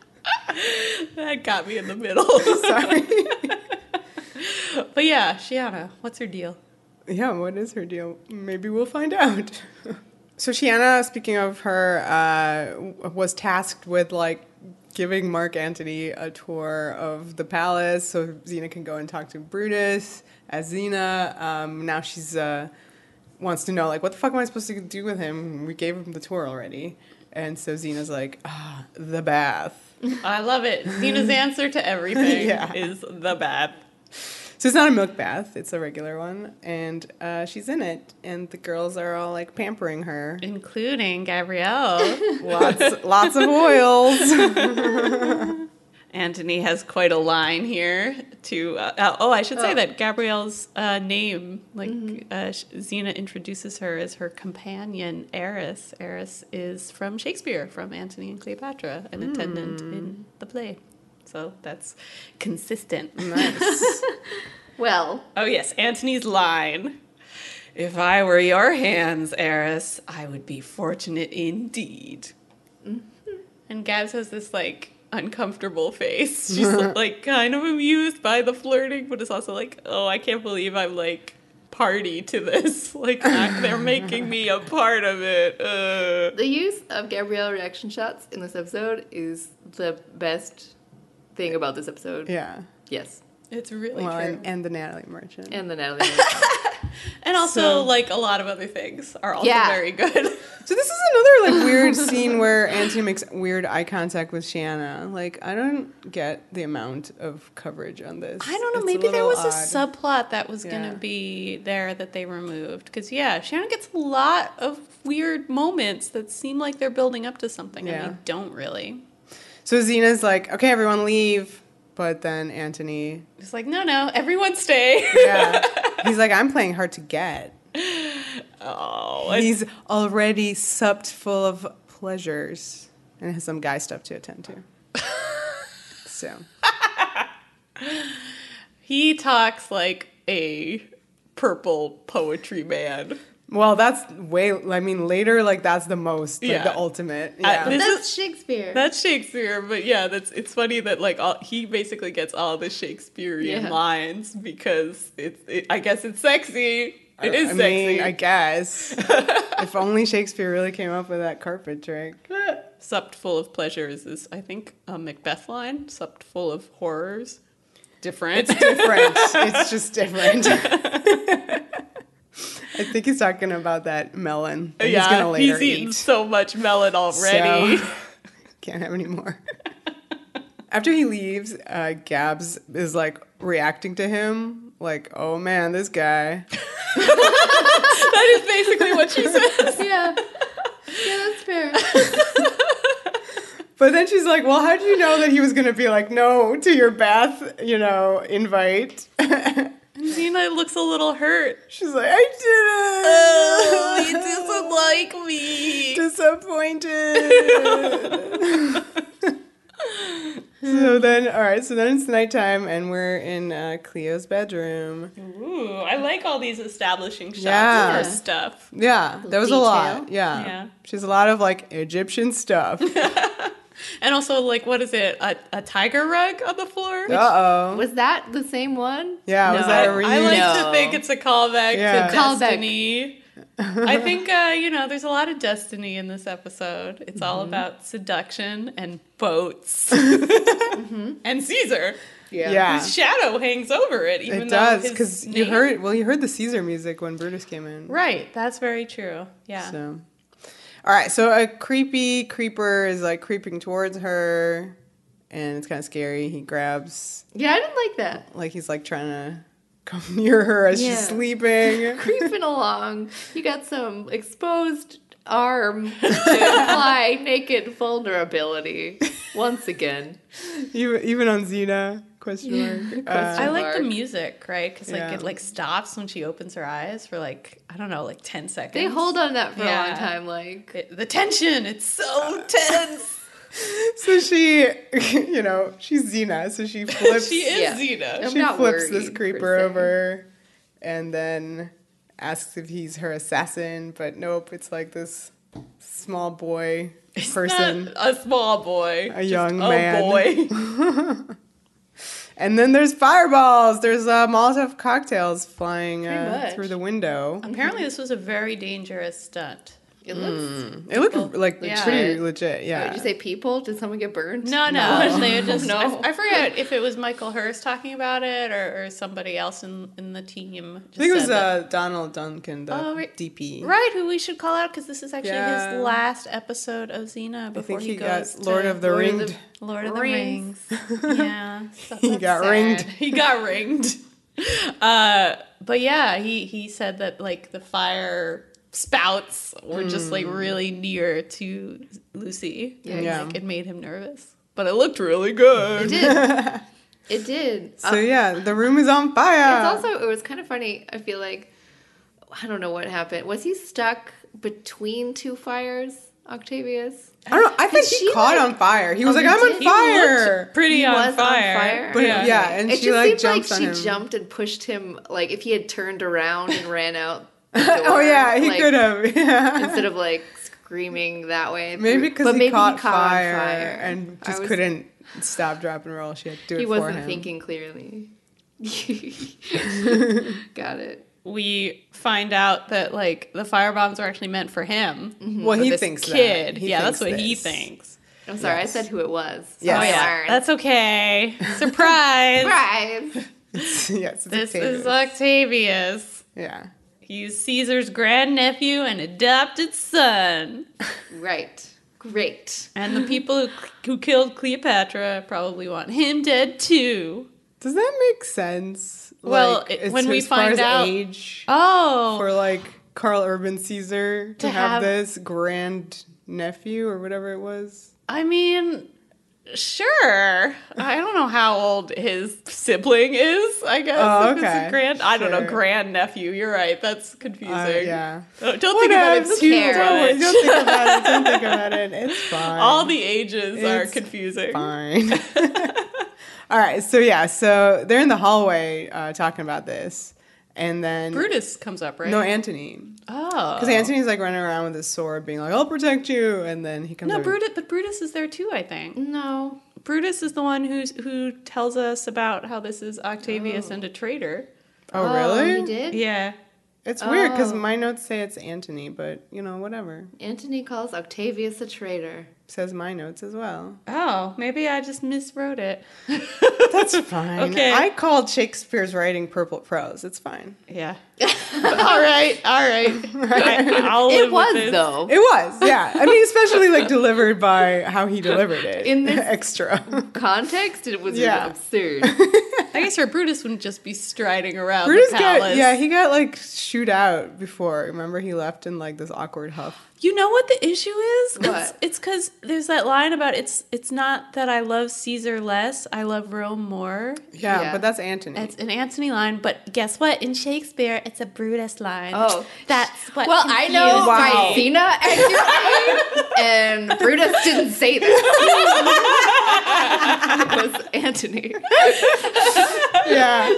<laughs> that got me in the middle. <laughs> Sorry. <laughs> but yeah, Shiana, what's her deal? Yeah, what is her deal? Maybe we'll find out. so Shiana, speaking of her, uh, was tasked with like giving Mark Antony a tour of the palace so Xena can go and talk to Brutus as Xena. Um, now she's uh, wants to know like what the fuck am I supposed to do with him? We gave him the tour already. And so Xena's like, ah, the bath. <laughs> I love it. Xena's answer to everything <laughs> Yeah. is the bath. So it's not a milk bath, it's a regular one. And uh, she's in it. And the girls are all like pampering her. Including Gabrielle. <laughs> lots, lots of oils. Antony has quite a line here to. Uh, uh, oh, I should say Oh. that Gabrielle's uh, name, like uh, Sh- Xena introduces her as her companion, Eris. Eris is from Shakespeare, from Antony and Cleopatra, an attendant in the play. So that's consistent. nice. <laughs> well Oh, yes, Antony's line. If I were your hands, Eris, I would be fortunate indeed. And Gabs has this like uncomfortable face. <laughs> She's like kind of amused by the flirting, but it's also like, oh, I can't believe I'm like party to this. <laughs> Like they're making me a part of it. Uh. The use of Gabrielle reaction shots in this episode is the best thing about this episode. Yeah. Yes. It's really Well, true. and, and the Natalie Merchant. And the Natalie. Merchant. And also, So- like a lot of other things are also Yeah. very good. <laughs> So this is another like weird <laughs> scene where Antony makes weird eye contact with Shanna. Like I don't get the amount of coverage on this. I don't know. It's maybe there was odd. a subplot that was Yeah. going to be there that they removed. Because yeah, Shannon gets a lot of weird moments that seem like they're building up to something, Yeah. and they don't really. So Xena's like, okay, everyone leave. But then Antony, It's like, no, no, everyone stay. yeah, <laughs> he's like, I'm playing hard to get. oh, He's already supped full of pleasures and has some guy stuff to attend to. <laughs> so he talks like a purple poetry man. Well, that's way. I mean, later, like that's the most, like, Yeah. the ultimate. I- Yeah. this That's Shakespeare. That's Shakespeare, but yeah, that's it's funny that like all, he basically gets all the Shakespearean Yeah. lines because it's it, I guess it's sexy. It is I sexy. mean, I guess. <laughs> if only Shakespeare really came up with that carpet trick. Supped full of pleasures is I think a Macbeth line. Supped full of horrors. Different. It's different. <laughs> it's just different. <laughs> I think he's talking about that melon. that yeah, he's gonna later he's eaten eat. so much melon already. So, <laughs> can't have any more. After he leaves, uh, Gabs is like reacting to him, like, "Oh man, this guy." <laughs> that is basically what she says. yeah. Yeah, that's fair. But then she's like, "Well, how did you know that he was gonna be like no to your bath, you know, invite?" <laughs> And Xena looks a little hurt. she's like, "I Oh, didn't." he doesn't like me. disappointed. <laughs> so then, all right. So then it's nighttime, and we're in uh, Cleo's bedroom. Ooh, I like all these establishing shots Yeah. for stuff. Yeah, there was a lot. Yeah. Yeah. she's a lot of like Egyptian stuff. <laughs> uh And also, like, what is it? A, a tiger rug on the floor? oh. Was that the same one? Yeah, was No. that a I reunion? like No. to think it's a callback Yeah. to Callback. Destiny. I think, uh, you know, there's a lot of Destiny in this episode. It's all Mm-hmm. about seduction and boats <laughs> and Caesar. Yeah. Whose shadow hangs over it, even it though does his because you heard well, you heard the Caesar music when Brutus came in. Right, that's very true. Yeah. So, all right. So a creepy creeper is like creeping towards her, and it's kind of scary. He grabs Yeah, I didn't like that. like he's like trying to come <laughs> near her as Yeah. she's sleeping. <laughs> Creeping along. You got some exposed arm <laughs> to imply naked vulnerability once again. even, even on Xena? Question mark. Uh, I like the music, right? Because like Yeah. it like stops when she opens her eyes for like I don't know, like ten seconds. They hold on that for a long time, like It- the tension. It's so <laughs> tense. so she, <laughs> you know, she's Xena, so she <laughs> flips. she is Yeah. Xena. I'm she not flips this creeper over and then asks if he's her assassin, but nope, it's like this small boy person. Not a small boy, A just young a man. boy. And then there's fireballs. There's uh, Molotov cocktails flying uh, through the window. Apparently, this was a very dangerous stunt. It looks. It looked like Yeah. pretty legit. Yeah. Did you say people? Did someone get burned? No, no, No. they just. <laughs> No. I, I forget if it was Michael Hurst talking about it or, or somebody else in, in the team. I think it was that- uh, Donald Duncan, the Oh, right. DP. Right, who we should call out because this is actually Yeah. his last episode of Xena I before think he, he got goes Lord of the Lord of Ringed. the- Lord of the Rings. Rings. <laughs> yeah, so He got sad. ringed. <laughs> He got ringed. Uh, but yeah, he he said that like the fire spouts were just like really near to Lucy. Yeah. And, Yeah. like, it made him nervous, but it looked really good. It did. <laughs> It did. So Uh, yeah, the room is on fire. It's also it was kind of funny. I feel like I don't know what happened. Was he stuck between two fires, Octavius? I don't know. I think he she, caught like- on fire. He was Oh, like, "I'm on fire." Pretty on was on fire. fire? But yeah, and it she just like seemed jumps like on she him. jumped and pushed him. Like if he had turned around and ran out. The <laughs> oh, door, oh yeah, he like, could have. <laughs> Yeah. instead of like screaming that way. Maybe because But he caught caught fire, fire. and just was- couldn't stop, drop, and roll. She had to do it He wasn't thinking clearly. <laughs> Got it. We find out that like the firebombs are actually meant for him. Mm-hmm. Well, for he this thinks that. kid. He yeah, that's thinks what he thinks. I'm sorry, Yes. I said who it was. Yes. Oh yeah, Darn. that's okay. Surprise! Surprise! yes, it's This Octavius. is Octavius. yeah. He's Caesar's grandnephew and adopted son. right. Great. And the people who, who killed Cleopatra probably want him dead too. Does that make sense? Well, Like, it- when we find out- age Oh, for like Karl Urban Caesar to, To have, have- this grand nephew or whatever it was. I mean, sure. I don't know how old his sibling is. I guess Oh, okay. a grand. I don't know. Grand nephew. You're right. That's confusing. Uh, yeah. Don't, don't think about it too much. Don't, don't think about it. Don't think about it. <laughs> It's fine. All the ages are confusing. fine. <laughs> <laughs> All right. So yeah. So they're in the hallway uh, talking about this, and then Brutus comes up, right? no Antony, oh, because Antony's like running around with his sword, being like, "I'll protect you," and then he comes. No, over- Brutus, but Brutus is there too. I think No. Brutus is the one who's who tells us about how this is Octavius oh. and a traitor. Oh, really? Oh, he did? Yeah, It's weird because Oh. my notes say it's Antony, but you know, whatever. Antony calls Octavius a traitor. Says my notes as well. Oh, maybe I just miswrote it. <laughs> That's fine. Okay. I called Shakespeare's writing purple prose. It's fine. Yeah. <laughs> all right. All right. I'll It was, though. It was, yeah. I mean, especially like delivered by how he delivered it. In this- <laughs> extra. Context, it was Yeah. absurd. I guess her Brutus wouldn't just be striding around Brutus the palace. got yeah, he got like shoot out before. Remember, he left in like this awkward huff. You know what the issue is? What? It's- It's because there's that line about it's it's not that I love Caesar less, I love Rome more. Yeah, Yeah. but that's Antony. It's an Antony line, but guess what? In Shakespeare, it's a Brutus line. Oh. that's what. Well, I know Wow. Ricina and and Brutus didn't say that. it was Antony. yeah.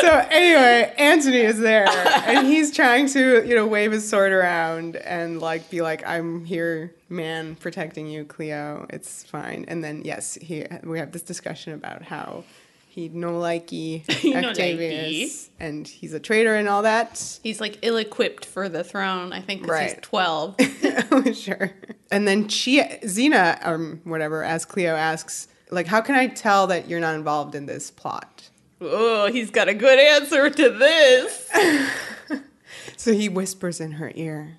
So anyway, Antony is there, and he's trying to, you know, wave his sword around and like be like, "I'm here, man, protecting you, Cleo. It's fine." And then yes, he we have this discussion about how he no likey <laughs> no Octavius, and he's a traitor and all that. He's like ill-equipped for the throne. I think 'cause he's Right. twelve. <laughs> oh, sure. And then she, Xena, or whatever, as Cleo asks, like, how can I tell that you're not involved in this plot? oh, he's got a good answer to this. <laughs> So he whispers in her ear,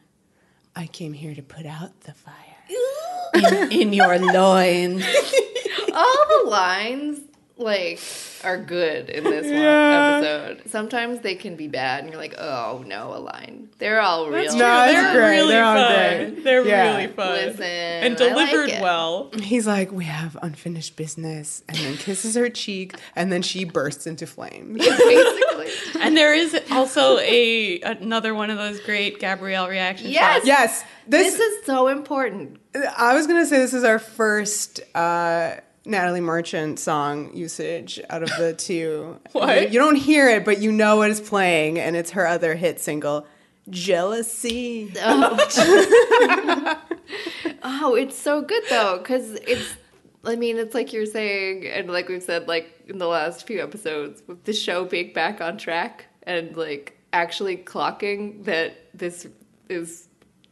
I came here to put out the fire. <gasps> in, in your loins. <laughs> All the lines like are good in this one Yeah. episode. Sometimes they can be bad, and you're like, oh no, a line. They're all real. That's No, true. it's They're great. really They're all fun. great. They're Yeah. really fun. Listen, and I like delivered it. well. He's like, we have unfinished business, and then kisses her cheek, and then she bursts into flames. <laughs> Basically, And there is also a another one of those great Gabrielle reaction Yes. shots. yes, this, this is so important. I was gonna say this is our first uh, Natalie Merchant song usage out of the two. <laughs> What? You don't hear it, but you know it is playing, and it's her other hit single, "Jealousy." Oh, <laughs> <laughs> oh it's so good though, because it's. I mean, it's like you're saying, and like we've said, like in the last few episodes, with the show being back on track and like actually clocking that this is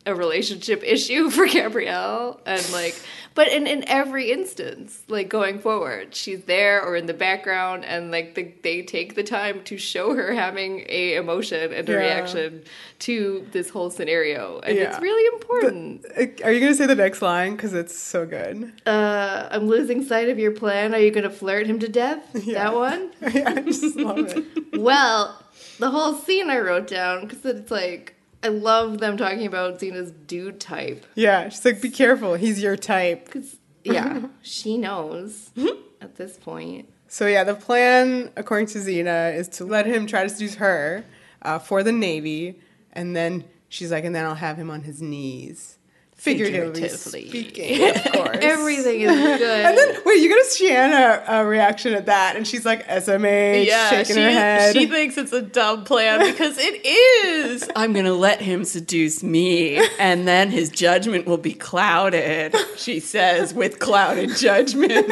a relationship <laughs> issue for Gabrielle, and like, but in in every instance, like going forward, she's there or in the background, and like the, they take the time to show her having a emotion and a Yeah. reaction to this whole scenario, and Yeah. it's really important. Are you gonna say the next line? Because it's so good. Uh, I'm losing sight of your plan. Are you going to flirt him to death? <laughs> Yeah. That one? <laughs> I just love it. well, the whole scene I wrote down because it's like I love them talking about Xena's dude type. Yeah, she's like, be careful, he's your type. Because yeah, <laughs> she knows at this point. So yeah, the plan, according to Xena, is to let him try to seduce her uh, for the Navy, and then she's like, and then I'll have him on his knees. Figuratively, Figuratively. speaking, <laughs> of course. Everything is <laughs> good. And then wait, you get a Shiana uh, reaction at that, and she's like SMH, shaking she, her head. she thinks it's a dumb plan <laughs> because it is. I'm gonna let him seduce me, and then his judgment will be clouded. She says with clouded judgment.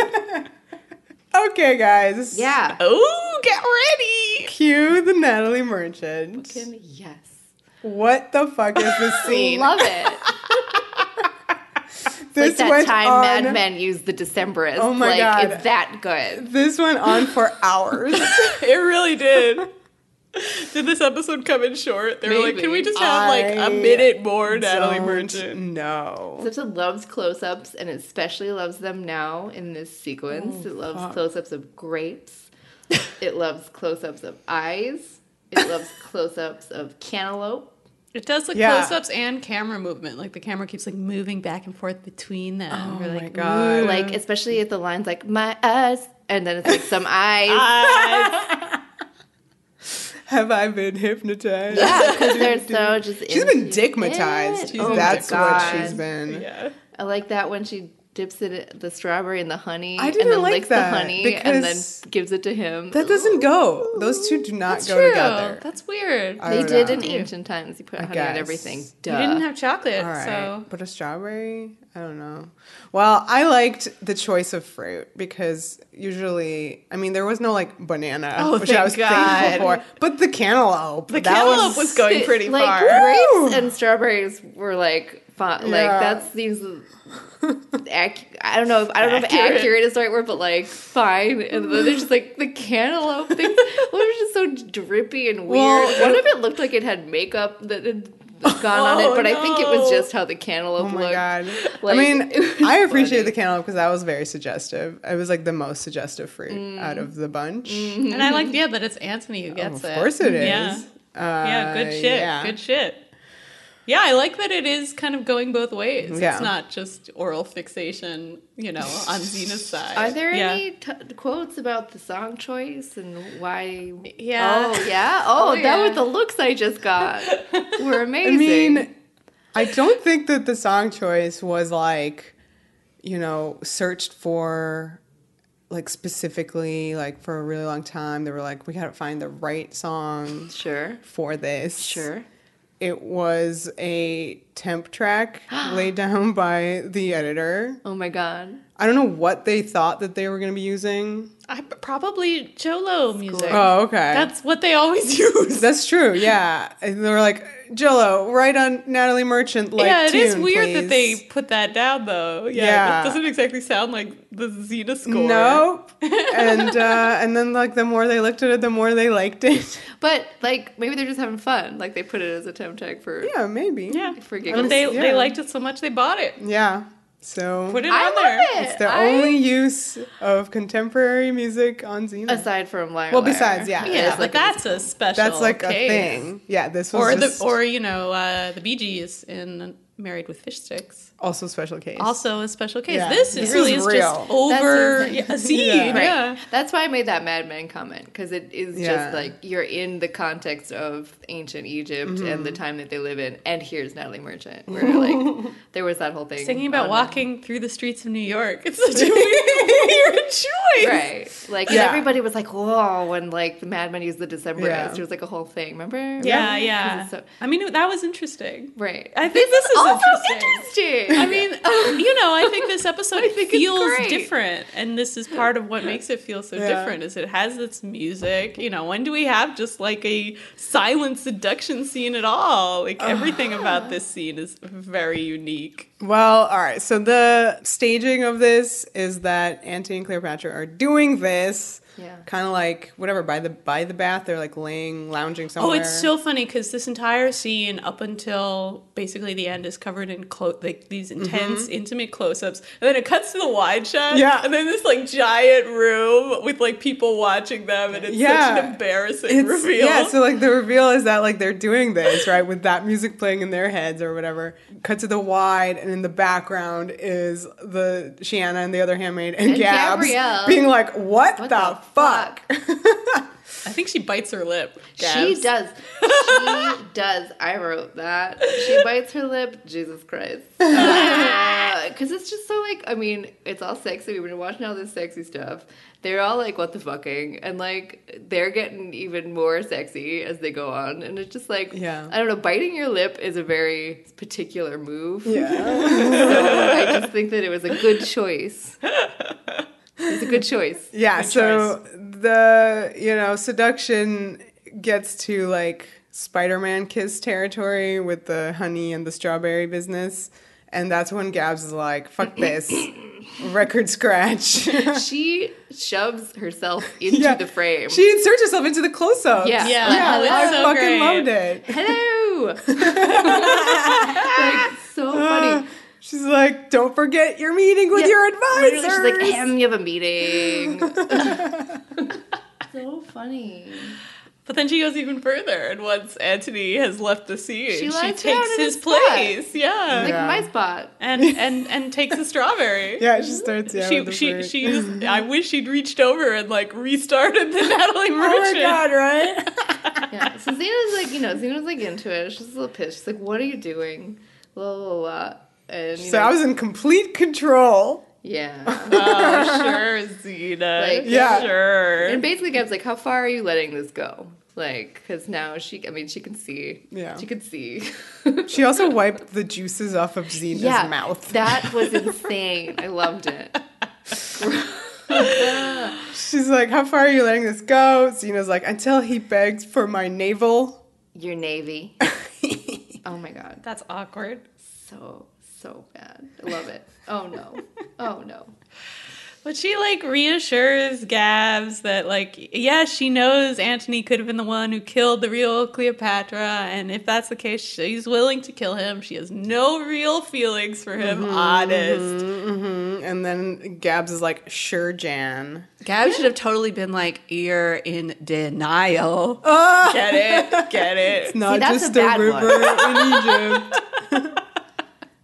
okay, guys. yeah. Oh, get ready! Cue the Natalie Merchant. Fucking yes. What the fuck is this scene? Love it. This like that went time on. Mad Men used the Decemberists. Oh my like, God. It's that good. This went on for hours. <laughs> It really did. Did this episode come in short? They were like, "Can we just have like a minute more, Natalie Don't Merchant?" No. This episode loves close-ups, and especially loves them now in this sequence. Oh, it loves close-ups of grapes. it loves close-ups of eyes. It loves <laughs> close-ups of cantaloupe. It does the Yeah. close-ups and camera movement. Like the camera keeps like moving back and forth between them. Oh We're my like, God. Like especially at the lines like my eyes, and then it's like some eyes. <laughs> "Eyes." Have I been hypnotized? yeah, because they're <laughs> so just. She's into been dickmatized. it. She's, Oh that's what God. she's been. yeah. I like that when she dips it the strawberry in the honey I didn't and then like licks that the honey and then gives it to him. That doesn't go. Those two do not That's go true. together. That's weird. I They did know. in ancient times. You put I honey on everything. Duh. You didn't have chocolate, right. so But a strawberry? I don't know. Well, I liked the choice of fruit because usually, I mean, there was no like banana, Oh, which I was God. thankful for. But the cantaloupe. the cantaloupe was, going pretty like far. grapes and strawberries were like fun. Like Yeah. that seems. Ac- I don't know. If, I don't know if Accurate. accurate is the right word, but like fine. And then there's just like the cantaloupe thing. <laughs> One was just so drippy and weird. Well, One of it looked like it had makeup that had <laughs> gone on it, Oh, but I think it was just how the cantaloupe Oh my looked. god! Like, <laughs> I mean, I appreciate funny. the cantaloupe because that was very suggestive. It was like the most suggestive fruit Mm. out of the bunch. and I like, yeah, that it's Antony who gets of it. Of course, it is. Yeah, Uh, yeah, good shit. yeah. Good shit. Yeah, I like that it is kind of going both ways. Yeah. It's not just oral fixation, you know, on Xena's <laughs> side. Are there yeah. any t- quotes about the song choice and why? Yeah. Oh yeah. <laughs> Oh, Oh, that yeah. was the looks I just got. <laughs> Were amazing. I mean, I don't think that the song choice was like, you know, searched for like specifically like for a really long time. They were like, we gotta find the right song sure, for this. sure. It was a temp track <gasps> laid down by the editor. Oh my god. I don't know what they thought that they were going to be using. I probably Cholo music. Oh, okay. That's what they always <laughs> use. That's true. Yeah, And they were like, "Jello, right on Natalie Merchant." Like, yeah, it is tune, weird that they put that down though. Yeah, Yeah. it doesn't exactly sound like the Xena score. Nope. <laughs> and uh, and then like the more they looked at it, the more they liked it. But like maybe they're just having fun. Like they put it as a temp track for yeah, maybe. Yeah, for and giggles. they they Yeah. liked it so much they bought it. Yeah. So Put it I on there. it. it's the I- only use of contemporary music on Xena. aside from Lyre Well, besides, yeah. Yeah, It's but like a that's a special. That's like a thing. Yeah, this was Or just the or you know uh, the Bee Gees in Married with Fish Sticks. Also special case. Also a special case. Yeah. This, This is really is is just over That's yeah, a scene. <laughs> Yeah. Right. Yeah. That's why I made that Mad Men comment because it is Yeah. just like you're in the context of ancient Egypt and Mm-hmm. the time that they live in, and here's Natalie Merchant. Where like <laughs> there was that whole thing Singing about on- walking through the streets of New York. It's such a <laughs> weird, weird choice. Right, like and everybody was like, "Whoa!" When like the Mad Men used the December Yeah. There was like a whole thing. Remember? Yeah, 'Cause yeah. it's so- I mean, that was interesting. right. I think this, is also interesting. interesting. I mean, <laughs> <laughs> you know, I think this episode <laughs> I think feels different, and this is part of what makes it feel so Yeah. different. Is it has its music. You know, when do we have just like a silent seduction scene at all? Like everything <sighs> about this scene is very unique. Well, all right. So the staging of this is that Antony and Cleopatra are doing this, Yeah. kind of like whatever by the by the bath. They're like laying, lounging somewhere. Oh, it's so funny because this entire scene, up until basically the end, is covered in clo- like these mm-hmm. intense, intimate close-ups, and then it cuts to the wide shot. Yeah. and then this like giant room with like people watching them, and it's such an embarrassing It's- reveal. Yeah, so like the reveal is that like they're doing this right with that music playing in their heads or whatever. Cut to the wide, and in the background is the Shanna and the other handmaid and, And Gabs Gabrielle. being like, "What, What the, the fuck?" <laughs> I think she bites her lip. She does. She does. I wrote that. She bites her lip. Jesus Christ. <laughs> Uh, because it's just so like, I mean, it's all sexy. We've been watching all this sexy stuff. They're all like, what the fucking? And like, they're getting even more sexy as they go on. And it's just like, Yeah. I don't know, biting your lip is a very particular move. Yeah. <laughs> So I just think that it was a good choice. It was a good choice. <laughs> Yeah, Good so the you know seduction gets to like Spider-Man kiss territory with the honey and the strawberry business, and that's when Gabs is like, "Fuck this, <coughs> record scratch." <laughs> She shoves herself <laughs> into Yeah. the frame. she inserts herself into the close-up. Yeah. Yeah, yeah, oh, I so fucking great. loved it. Hello. like so funny. Uh, She's like, "Don't forget your meeting with Yeah, your Literally, advisors." She's like, "Em, you have a meeting." <laughs> so funny. But then she goes even further, and once Antony has left the scene, She she, takes his his place. Yeah. Like my spot. and and and takes a strawberry. <laughs> yeah, she starts. Yeah, she with the she fruit. she's. <laughs> I wish she'd reached over and like restarted the Natalie Merchant. Oh my god! Right? Yeah. So Xena's like, you know, Xena's like into it. She's a little pissed. She's like, "What are you doing?" Blah blah blah. And So know, I was in complete control. yeah. <laughs> Oh sure, Xena. <laughs> Like, Yeah. sure. And basically, Gab's like, "How far are you letting this go?" Like, because now she, I mean, she can see. Yeah. She can see. She also wiped the juices off of Xena's yeah, mouth. That was <laughs> insane. I loved it. She's like, How far are you letting this go? Xena's like, Until he begs for my navel. Your navy. oh my god. That's awkward. So, so bad. I love it. Oh no. Oh no. But she like reassures Gabs that like yeah, she knows Antony could have been the one who killed the real Cleopatra, and if that's the case, she's willing to kill him. She has no real feelings for him. Honest. Mm-hmm. And then Gabs is like, Sure, Jan. Gabs should have totally been like, "You're in denial." Ah! Get it? Get it? It's not that's just a a, bad river in Egypt. <laughs>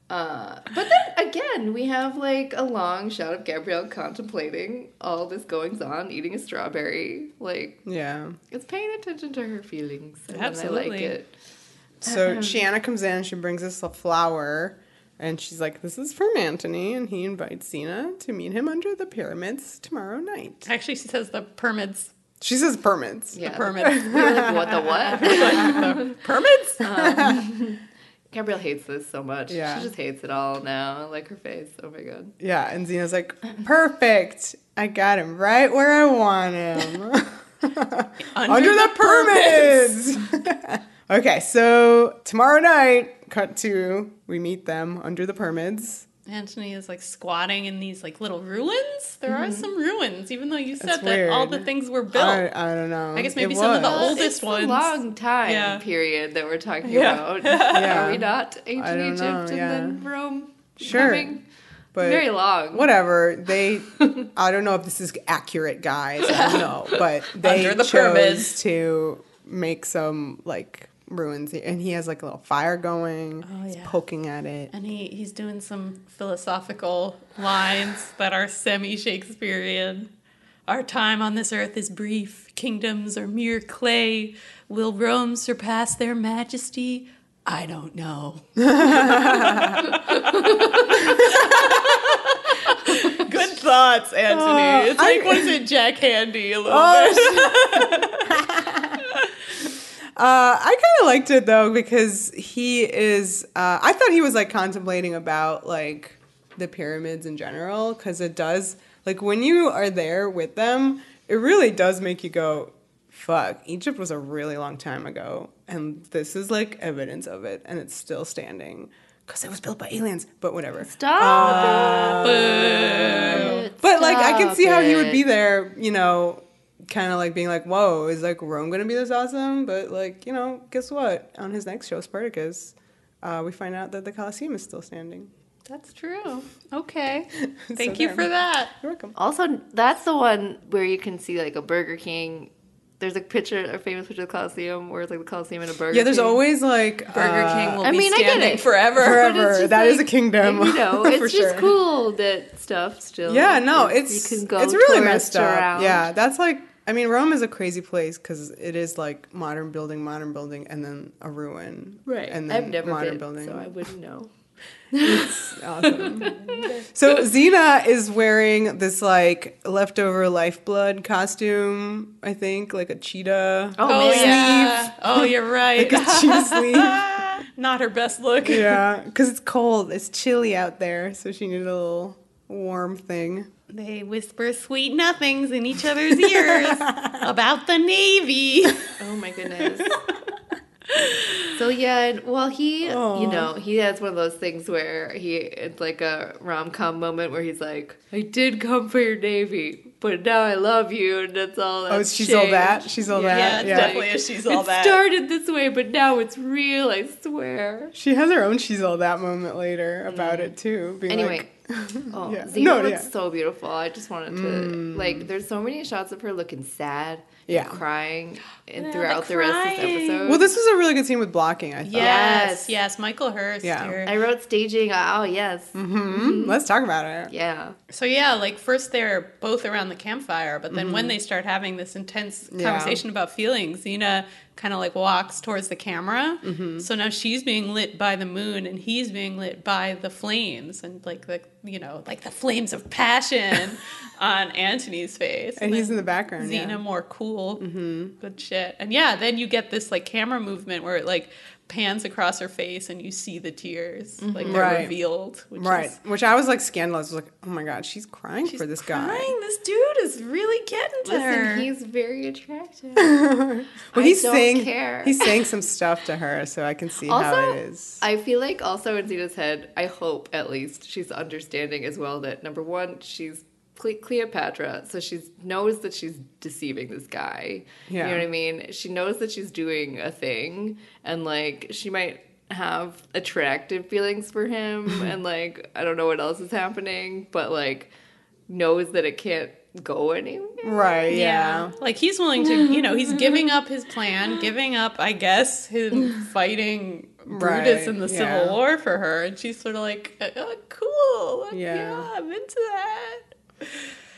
Uh, but then again, we have like a long shot of Gabrielle contemplating all this goings on, eating a strawberry. Like, Yeah. it's paying attention to her feelings. And I like Absolutely. it. So Shanna comes in, she brings us a flower, and she's like, This is from Antony, and he invites Xena to meet him under the pyramids tomorrow night. Actually, she says the pyramids. She says pyramids. Yeah. permits. We <laughs> were like, what the what? <laughs> the permits? <laughs> Gabrielle hates this so much. Yeah. She just hates it all now. I like her face. Oh my god. Yeah, and Xena's like, Perfect. I got him right where I want him. <laughs> Under, the, pyramids. <laughs> okay, so tomorrow night, cut to we meet them under the pyramids. Antony is like squatting in these like little ruins. There are mm-hmm. some ruins, even though you said That's that all the things were built. I, I don't know. I guess maybe It some of the oldest it's ones. a long time Yeah. period that we're talking Yeah. about. <laughs> Yeah. Are we not ancient Egypt know, and yeah. then Rome? Sure. coming? but Very long. Whatever. They <laughs> I don't know if this is accurate, guys. I don't know. But <laughs> they Under the chose pyramids. to make some like ruins here. And he has like a little fire going. Oh, He's yeah. poking at it. And he, he's doing some philosophical lines that are semi Shakespearean. Our time on this earth is brief. Kingdoms are mere clay. Will Rome surpass their majesty? I don't know. <laughs> Good thoughts, Antony. Oh, it's like, I- what is it, Jack Handey a little Oh, bit? <laughs> Uh, I kind of liked it though because he is. Uh, I thought he was like contemplating about like the pyramids in general because it does like when you are there with them, it really does make you go, "Fuck!" Egypt was a really long time ago, and this is like evidence of it, and it's still standing because it was built by aliens. But whatever. Stop Boo. it. But like I can Stop see how he would be there, you know, kind of like being like, "Whoa, is like Rome gonna be this awesome?" But like, you know, guess what? On his next show, Spartacus, uh, we find out that the Colosseum is still standing. That's true. Okay. <laughs> Thank So you there. for that. You're welcome. Also, that's the one where you can see like a Burger King. There's a picture, a famous picture of the Coliseum, where it's like the Coliseum and a Burger. Yeah, there's King. always like Burger uh, King will I be mean, I get it. forever. But forever. <laughs> just That is like- a kingdom. You know, <laughs> for it's just sure. cool that stuff still. Yeah, no, is- it's you can go it's really messed up. around. Yeah, that's like I mean, Rome is a crazy place because it is like modern building, modern building, and then a ruin. Right. And then I've never modern been, building. so I wouldn't know. It's <laughs> awesome. so Xena is wearing this like leftover lifeblood costume, I think, like a cheetah. Oh, Oh, yeah. <laughs> Oh, you're right. Like a cheetah sleeve. <laughs> Not her best look. Yeah, because it's cold. It's chilly out there, so she needed a little warm thing. They whisper sweet nothings in each other's ears <laughs> about the Navy. Oh my goodness. <laughs> so yeah, and- well he Aw. you know, he has one of those things where he it's like a rom com moment where he's like, I did come for your navy, but now I love you and that's all That's Oh, that's she's all that? She's all yeah, that? it's Yeah. definitely a she's all it that. started this way, but now it's real, I swear. She has her own she's all that moment later about it too. Being Anyway, like, <laughs> oh, Yeah. Xena No, looks yeah. Mm. so beautiful. I just wanted to like. There's so many shots of her looking sad, and Yeah. crying, and Yeah, throughout the the, rest of this episode. well, this was a really good scene with blocking. I thought. Yes, Yes. yes, Michael Hurst. Yeah. here. I wrote staging. Oh yes, hmm Let's talk about it. yeah. So yeah, like first they're both around the campfire, but then when they start having this intense Mm-hmm. Yeah. conversation about feelings, Xena kind of like walks towards the camera. Mm-hmm. So now she's being lit by the moon and he's being lit by the flames and like the you know like the flames of passion <laughs> on Antony's face. And he's in the background. Xena yeah. Mm-hmm. more cool, good shit. And yeah, then you get this like camera movement where it like pans across her face and you see the tears like they're Mm-hmm. Right. revealed, which Right, is which I was like scandalized. I was like, oh my god, she's crying She's for this crying. guy. This dude is really getting to her. He's very attractive. <laughs> Well, I he's don't saying care. he's saying some stuff to her, so I can see how it is. I feel like also in Xena's head, I hope at least she's understanding as well that number one, she's Cle- Cleopatra, so she knows that she's deceiving this guy. Yeah. You know what I mean? She knows that she's doing a thing, and like she might have attractive feelings for him, <laughs> and like I don't know what else is happening, but like knows that it can't go anywhere. right? Yeah. Like he's willing to, you know, he's giving up his plan, <gasps> giving up, I guess, him <laughs> fighting Brutus Right, in the yeah. Civil War for her, and she's sort of like, uh, cool, like, Yeah. yeah. I'm into that.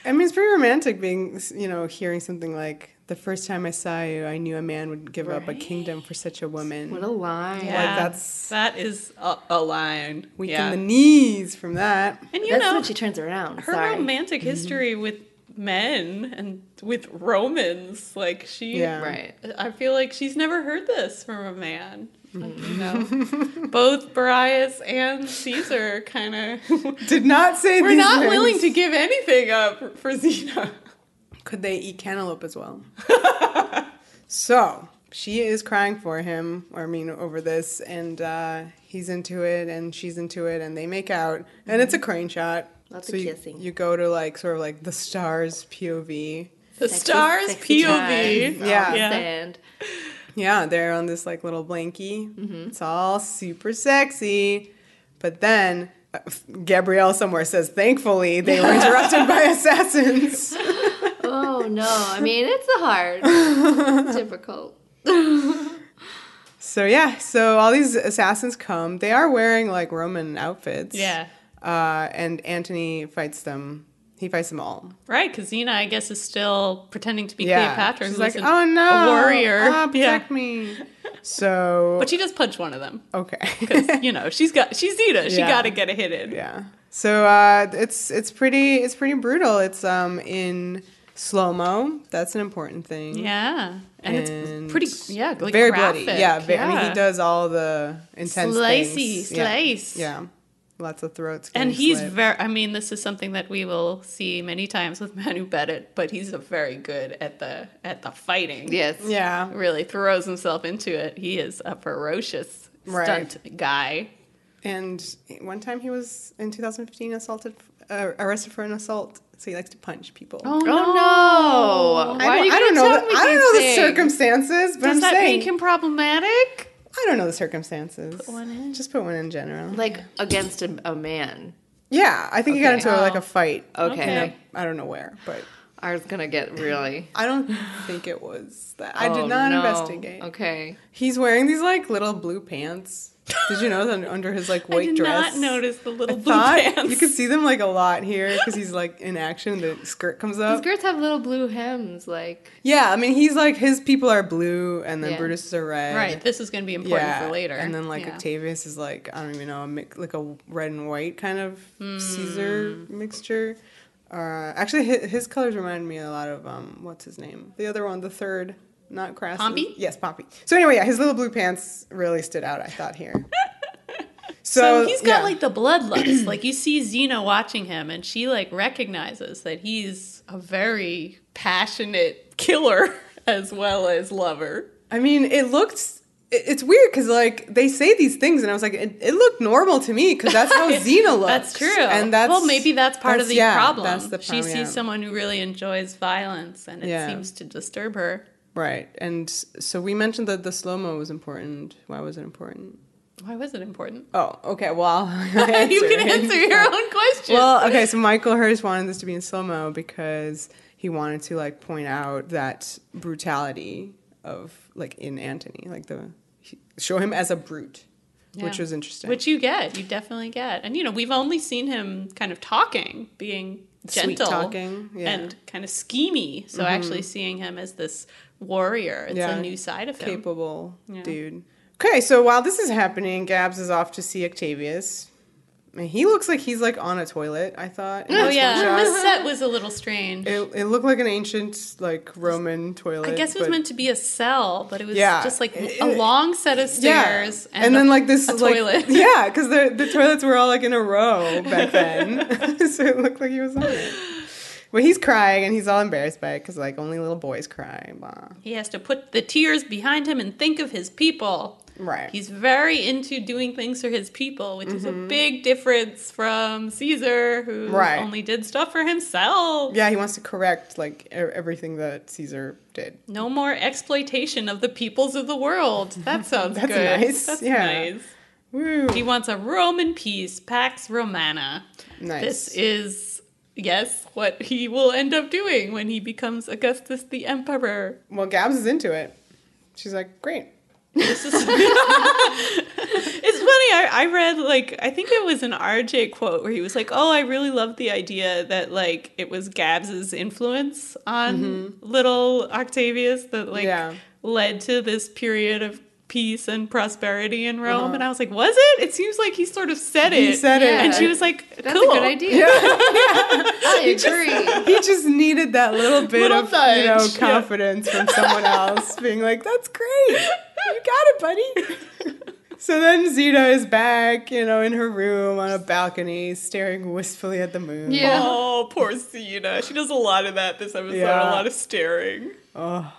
I mean, it's pretty romantic being, you know, hearing something like, "The first time I saw you, I knew a man would give up a kingdom for such a woman." What a line. Yeah, that's- that is a, a line. Weaken yeah. the knees from that. and you That's know, when she turns around. her Sorry. romantic mm-hmm. history with men and with Romans, like she, Yeah. Right. I feel like she's never heard this from a man. Like, you know, both Borias and Caesar kind of <laughs> Did not say we're these not things. willing to give anything up for Xena. Could they eat cantaloupe as well? <laughs> so she is crying for him, or I mean, over this, and uh, he's into it, and she's into it, and they make out, and it's a crane shot. Lots so of you, kissing. You go to like sort of like the stars POV. The Sexy, stars sexy POV. times Yeah. Yeah. Yeah, they're on this like little blankie. It's all super sexy. But then uh, Gabrielle somewhere says, thankfully, they were <laughs> interrupted by assassins. <laughs> Oh no! I mean, it's hard, it's difficult. So, yeah, so all these assassins come. They are wearing like Roman outfits. Yeah. Uh, and Antony fights them. He fights them all. Right, because Xena, I guess, is still pretending to be Yeah. Cleopatra. She's like, oh no. a warrior. <laughs> Yeah. protect me. So, But she does punch one of them. okay. Because, <laughs> you know, she's got, she's Xena. She Yeah. got to get a hit in. Yeah. So uh, it's it's pretty it's pretty brutal. It's um in slow mo. That's an important thing. Yeah. And, And it's pretty, yeah, like very graphic. bloody. Yeah, ve- I mean he does all the intense Slicey, things. Yeah. slice. Yeah. Lots of throats. And he's slit. very, I mean, this is something that we will see many times with <laughs> Manu Bennett, but he's a very good at the, at the fighting. Yes. yeah. Really throws himself into it. He is a ferocious Right. stunt guy. And one time he was in 2015 assaulted, uh, arrested for an assault. So he likes to punch people. Oh, Oh no! I Why don't, do you I don't know. The, I don't these know the circumstances, but Does I'm that saying make him problematic? I don't know the circumstances. Put one in. Just put one in general. Like against a, a man. yeah, I think he got Okay. into a, like Oh. a fight. Okay. Okay. I don't know where, but I was gonna get really. I don't think it was that. I Oh, did not no. investigate. Okay. He's wearing these like little blue pants. Did you know that under his like I white did dress? not notice the I little blue thought pants. you could see them like a lot here because he's like in action. The skirt comes up. The up. skirts have little blue hems, like Yeah, I mean he's like his people are blue and then Yeah. Brutus are red. Right, this is going to be important yeah, for later. And then like Yeah. Octavius is like I don't even know like a red and white kind of Hmm. Caesar mixture. Uh, actually, his, his colors remind me a lot of um, what's his name? The other one, the third, not Crassus. Pompey? Yes, Pompey. So anyway, yeah, his little blue pants really stood out. I thought here. <laughs> So, he's got yeah. like the bloodlust. like you see Xena watching him, and she like recognizes that he's a very passionate killer <laughs> as well as lover. I mean, it looked. it- It's weird because like they say these things, and I was like, it, it looked normal to me because that's how <laughs> Xena looks. That's true. and that's well, maybe that's part of the yeah, problem. That's the she yeah. sees someone who really enjoys violence, and it Yeah. seems to disturb her. Right. And so we mentioned that the slow mo was important. Why was it important? Why was it important? Oh, okay. Well, <laughs> you can <laughs> answer your own question. Well, okay. So Michael Hurst wanted this to be in slow mo because he wanted to like point out that brutality of like in Antony, like the show him as a brute, which was interesting. Which you get, you definitely get. And you know, we've only seen him kind of talking, being Sweet gentle talking, yeah. Mm-hmm. and kind of schemy. So actually seeing him as this warrior, it's Yeah. a new side of him. capable Yeah. dude. Okay, so while this is happening, Gabs is off to see Octavius. And he looks like he's like on a toilet. I thought. Oh yeah, one <laughs> shot. this set was a little strange. It, it looked like an ancient like Roman toilet. I guess it was but- meant to be a cell, but it was Yeah. just like It- a long set of stairs Yeah. And, a- then like this a like toilet. <laughs> yeah, because <laughs> the the toilets were all like in a row back then, so it looked like he was on it. But he's crying and he's all embarrassed by it because like only little boys cry. Blah. He has to put the tears behind him and think of his people. Right. He's very into doing things for his people, which is a Mm-hmm. big difference from Caesar, who Right. only did stuff for himself. yeah, he wants to correct like everything that Caesar did. No more exploitation of the peoples of the world. <laughs> That sounds That's good. nice, That's yeah. nice. Woo. He wants a Roman peace, Pax Romana. Nice. This is, yes, what he will end up doing when he becomes Augustus the Emperor. Well, Gabs is into it. She's like, great. This is. <laughs> it's funny. I, I read like I think it was an RJ quote where he was like, "Oh, I really love the idea that like it was Gabs's influence on mm-hmm. little Octavius that like Yeah. led to this period of peace and prosperity in Rome." And I was like, "Was it? It seems like he sort of said He it." said it. and she was like, that's "Cool, a good idea. <laughs> I agree. He just needed that little bit Little of you know nudge, yeah. confidence from someone else, being like, "That's great, you got it, buddy." <laughs> so then Xena is back, you know, in her room on a balcony, staring wistfully at the moon. Yeah. Oh, poor Xena. She does a lot of that this episode. Yeah. A lot of staring. Oh,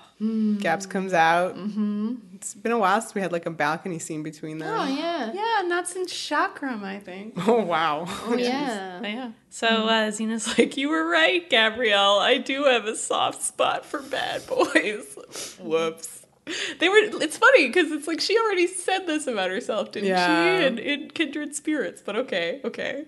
Gabs comes out. Mm-hmm. It's been a while since we had like a balcony scene between them. Oh yeah. Yeah, not since Chakram, I think. <laughs> Oh wow. Oh yeah. Yeah. So uh, Xena's like, you were right, Gabrielle. I do have a soft spot for bad <laughs> boys. Whoops. They were. It's funny because it's like she already said this about herself, didn't Yeah. she? In, in Kindred Spirits. But okay, okay.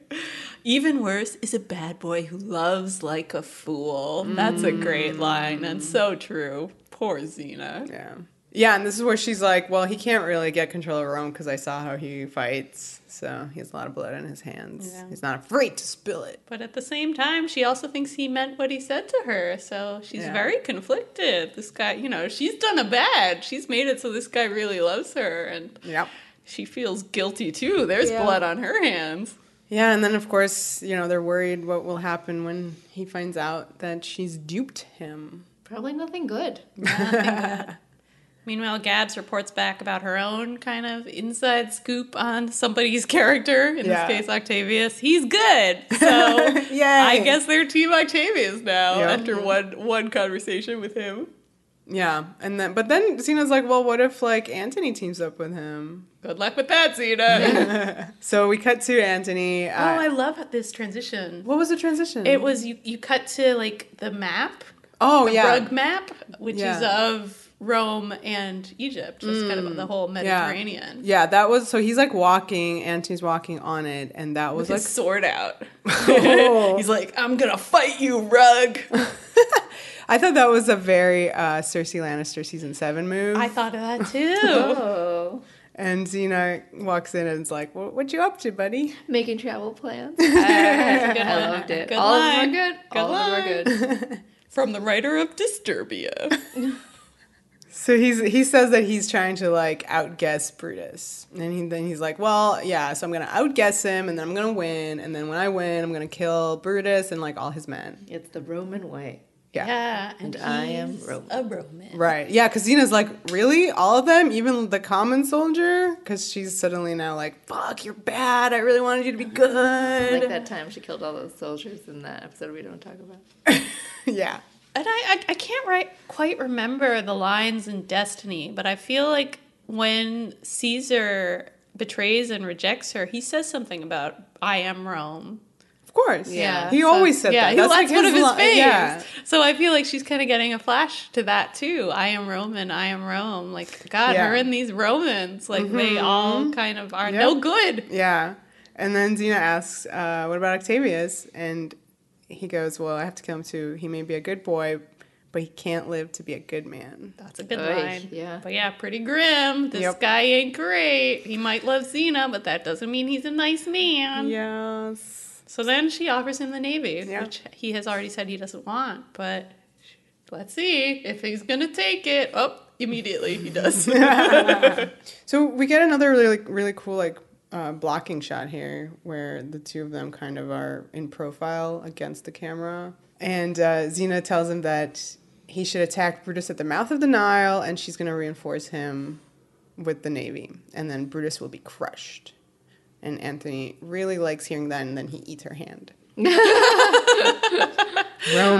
Even worse is a bad boy who loves like a fool. That's a great line and so true. Poor Xena. Yeah. Yeah, and this is where she's like, well, he can't really get control of Rome because I saw how he fights. So he has a lot of blood on his hands. Yeah. He's not afraid to spill it. But at the same time, she also thinks he meant what he said to her. So she's Yeah. very conflicted. This guy, you know, she's done a bad. She's made it so this guy really loves her. And Yep. she feels guilty too. There's Yeah. blood on her hands. Yeah, and then of course, you know, they're worried what will happen when he finds out that she's duped him. Probably nothing good. <laughs> Meanwhile, Gabs reports back about her own kind of inside scoop on somebody's <laughs> character, in Yeah. this case, Octavius. He's good. So <laughs> Yay. I guess they're Team Octavius now Yeah. after one, one conversation with him. Yeah, and then but then Xena's like, well, what if like Antony teams up with him? Good luck with that, Xena. <laughs> So we cut to Antony. Oh, Uh, I love this transition. what was the transition? It was you. You cut to like the map, oh the yeah, rug map, which is Yeah. Mm, of Rome and Egypt, just kind of the whole Mediterranean. yeah. That was so he's like walking. Antony's walking on it, and that was With like his sword out. Oh. <laughs> He's like, "I'm gonna fight you, rug." <laughs> I thought that was a very uh, Cersei Lannister season seven move. I thought of that <laughs> too. Oh. And Xena walks in and is like, "What, what you up to, buddy?" Making travel plans. Good I loved it. Good All line. of them are good. Good All of them are line. good. From the writer of Disturbia. So he's he says that he's trying to like outguess Brutus, and he, then he's like, "Well, yeah, so I'm gonna outguess him, and then I'm gonna win, and then when I win, I'm gonna kill Brutus and like all his men." It's the Roman way. Yeah, and, And I am Roman. a Roman. right. Yeah, because Xena's like, "Really, all of them, even the common soldier?" Because she's suddenly now like, "Fuck, you're bad. I really wanted you to be good." Like that time she killed all those soldiers in that episode we don't talk about. <laughs> yeah. And I, I, I can't right, quite remember the lines in Destiny, but I feel like when Caesar betrays and rejects her, he says something about "I am Rome." Of course. Yeah. He So- always said yeah, that. he- That's, That's, like one of his li- faves. Yeah. So I feel like she's kind of getting a flash to that too. I am Roman. I am Rome. Like God, Yeah. her and these Romans, like they all kind of are Yep. no good. Yeah. And then Xena asks, uh, what about Octavius? And he goes, well, I have to kill him too. He may be a good boy, but he can't live to be a good man. That's a good Oy, line. yeah. But yeah, pretty grim. This Yep. guy ain't great. He might love Xena, but that doesn't mean he's a nice man. Yes. So then she offers him the Navy, Yeah. which he has already said he doesn't want. But let's see if he's gonna take it. Oh, immediately he does. <laughs> <laughs> So we get another really, really cool, like, uh, blocking shot here where the two of them kind of are in profile against the camera. And uh, Xena tells him that he should attack Brutus at the mouth of the Nile and she's going to reinforce him with the Navy. And then Brutus will be crushed. And Antony really likes hearing that, and then he eats her hand. <laughs> Rome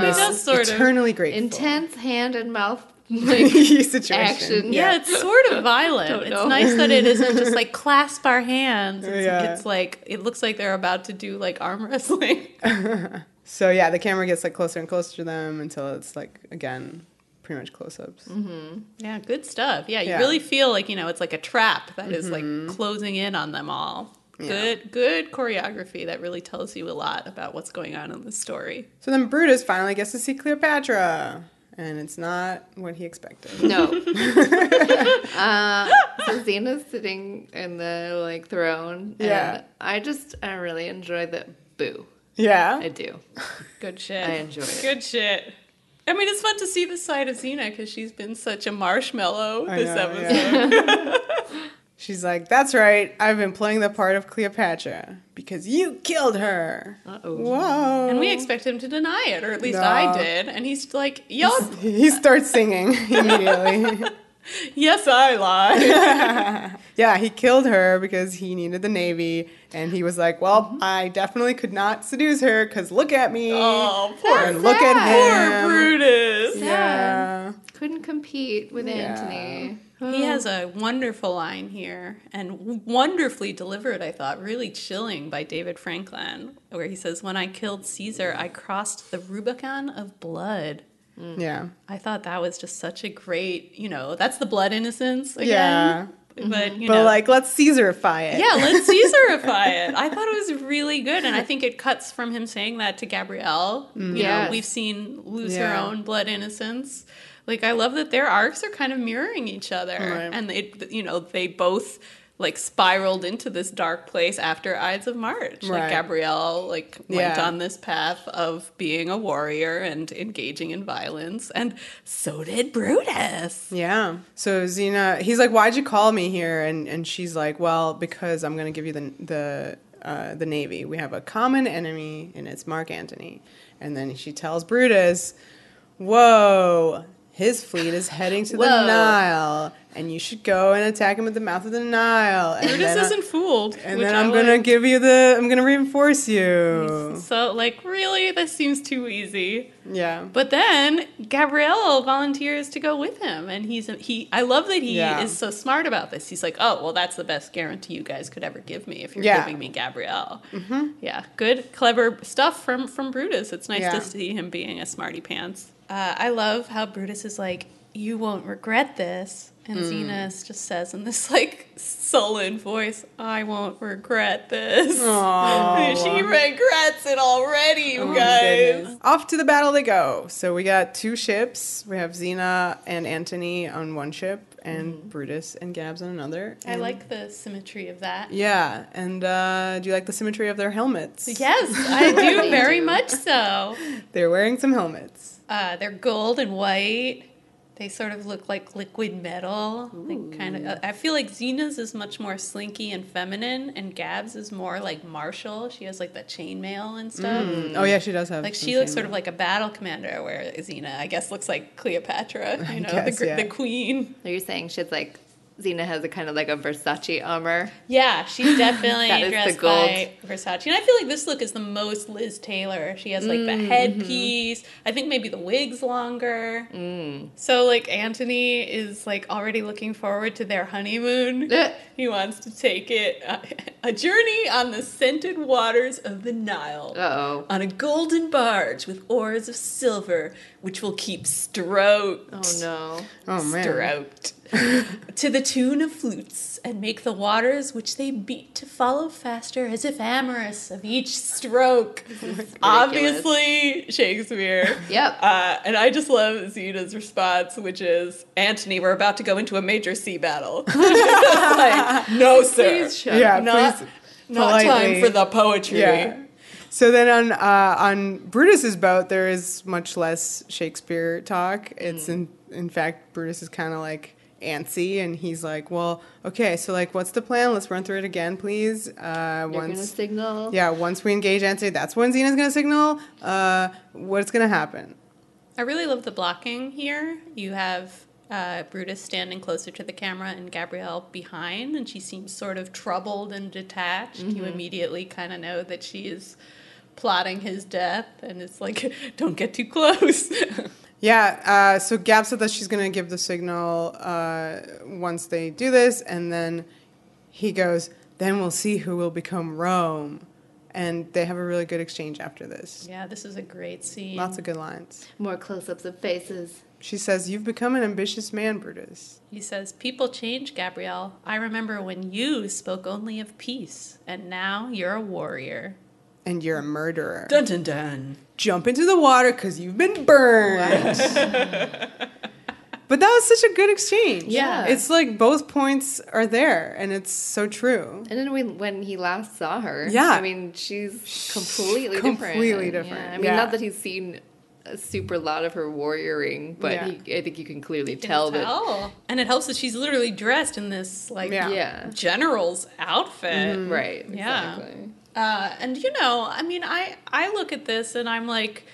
is does of. eternally grateful. Intense hand and mouth like <laughs> situation. action. Yeah, it's sort of violent. It's nice that it isn't just <laughs> like clasp our hands. It's, Yeah. it's like it looks like they're about to do like arm <laughs> wrestling. So yeah, the camera gets like closer and closer to them until it's like again pretty much close-ups. Mm-hmm. yeah, good stuff. Yeah, you Yeah. really feel like you know it's like a trap that is like mm-hmm. closing in on them all. Good, good choreography that really tells you a lot about what's going on in the story. So then Brutus finally gets to see Cleopatra, and it's not what he expected. No. <laughs> uh, so Xena's sitting in the like throne. And Yeah. I just I really enjoy the boo. Yeah. I do. Good shit. I enjoy it. Good shit. I mean, it's fun to see the side of Xena because she's been such a marshmallow I this know, episode. <laughs> She's like, "That's right. I've been playing the part of Cleopatra because you killed her." Uh-oh. Whoa. And we expect him to deny it, or at least No. I did. And he's like, Yup, He starts singing <laughs> immediately. <laughs> yes, I lied. <laughs> yeah, he killed her because he needed the navy, and he was like, "Well, mm-hmm. I definitely could not seduce her because look at me." oh, poor, and look at him. poor Brutus. Yeah. Couldn't compete with Yeah. Antony. He hmm. has a wonderful line here and wonderfully delivered, I thought, really chilling by David Franklin, where he says, When I killed Caesar, I crossed the Rubicon of blood. Hmm. Yeah. I thought that was just such a great, you know, that's the blood innocence again. Yeah. But, mm-hmm. you But know, like, let's Caesarify it. yeah, let's <laughs> Caesarify it. I thought it was really good, and I think it cuts from him saying that to Gabrielle. You know, mm. we've seen lose her own blood innocence. Like, I love that their arcs are kind of mirroring each other, Right. and they, you know, they both like spiraled into this dark place after Ides of March. Right. Like Gabrielle, like went Yeah. on this path of being a warrior and engaging in violence, and so did Brutus. Yeah. So Xena, he's like, "Why'd you call me here?" And and she's like, "Well, because I'm gonna give you the the uh, the navy. We have a common enemy, and it's Mark Antony." And then she tells Brutus, "Whoa." His fleet is heading to the Nile, and you should go and attack him at the mouth of the Nile. And Brutus isn't fooled. and then I'm gonna give you the. I'm gonna reinforce you. So, like, really, this seems too easy. Yeah. But then Gabrielle volunteers to go with him, and he's he. I love that he Yeah. is so smart about this. He's like, "Oh, well, that's the best guarantee you guys could ever give me if you're Yeah. giving me Gabrielle." Mm-hmm. Yeah, good, clever stuff from from Brutus. It's nice Yeah. to see him being a smarty pants. Uh, I love how Brutus is like, "You won't regret this," and Mm. Xena's just says in this like sullen voice, "I won't regret this." <laughs> She regrets it already, you Oh, guys. Off to the battle they go. So we got two ships. We have Xena and Antony on one ship, and Brutus and Gabs on another. I like the symmetry of that. Yeah, and uh, do you like the symmetry of their helmets? Yes, I do <laughs> very much so. They're wearing some helmets. Uh, they're gold and white. They sort of look like liquid metal. Like kind of. I feel like Xena's is much more slinky and feminine, and Gabs is more like martial. She has like the chainmail and mm. stuff. Oh yeah, she does have. Like some she looks sort chainmail. of like a battle commander, where Xena, I guess, looks like Cleopatra. <laughs> You know, guess, the, yeah. the queen. Are you saying she's like Xena has a kind of like a Versace armor? Yeah, she's <laughs> definitely That is the dressed gold. by Versace, and I feel like this look is the most Liz Taylor. She has like Mm, the mm-hmm. headpiece. I think maybe the wig's longer. Mm. So like Antony is like already looking forward to their honeymoon. <laughs> He wants to take it uh, <laughs> a journey on the scented waters of the Nile. Uh oh. On a golden barge with oars of silver, which will keep stroked. Oh no. Oh man. Stroked. To the tune of flutes, and make the waters which they beat to follow faster, as if amorous of each stroke. <laughs> Obviously, Shakespeare. Yep. Uh, and I just love Xena's response, which is, Antony, we're about to go into a major sea battle. <laughs> like, no, sir. Please shut Yeah, not, please, not time for the poetry. Yeah. So then on uh, on Brutus's boat, there is much less Shakespeare talk. It's in in fact Brutus is kind of like antsy, and he's like, "Well, okay, so like, what's the plan? Let's run through it again, please." Uh, You're gonna once signal. yeah, once we engage Antony, that's when Xena's gonna signal. Uh, what's gonna happen? I really love the blocking here. You have uh, Brutus standing closer to the camera and Gabrielle behind, and she seems sort of troubled and detached. You immediately kind of know that she is plotting his death, and it's like, <laughs> don't get too close. <laughs> Yeah, uh, so Gab said that she's going to give the signal uh, once they do this, and then he goes, then we'll see who will become Rome. And they have a really good exchange after this. yeah, this is a great scene. Lots of good lines. More close-ups of faces. She says, You've become an ambitious man, Brutus. He says, People change, Gabrielle. I remember when you spoke only of peace, and now you're a warrior. And you're a murderer. Dun dun dun. Jump into the water because you've been burned. but that was such a good exchange. Yeah. It's like both points are there, and it's so true. And then when, when he last saw her, Yeah. I mean, she's completely different. Completely Yeah, different, I mean, yeah. not that he's seen a super lot of her warrioring, but Yeah. he, I think you can clearly Can tell that. And it helps that she's literally dressed in this, like, Yeah. Yeah. general's outfit. Mm-hmm. Right. Yeah. Uh, and you know, I mean, I I look at this and I'm like,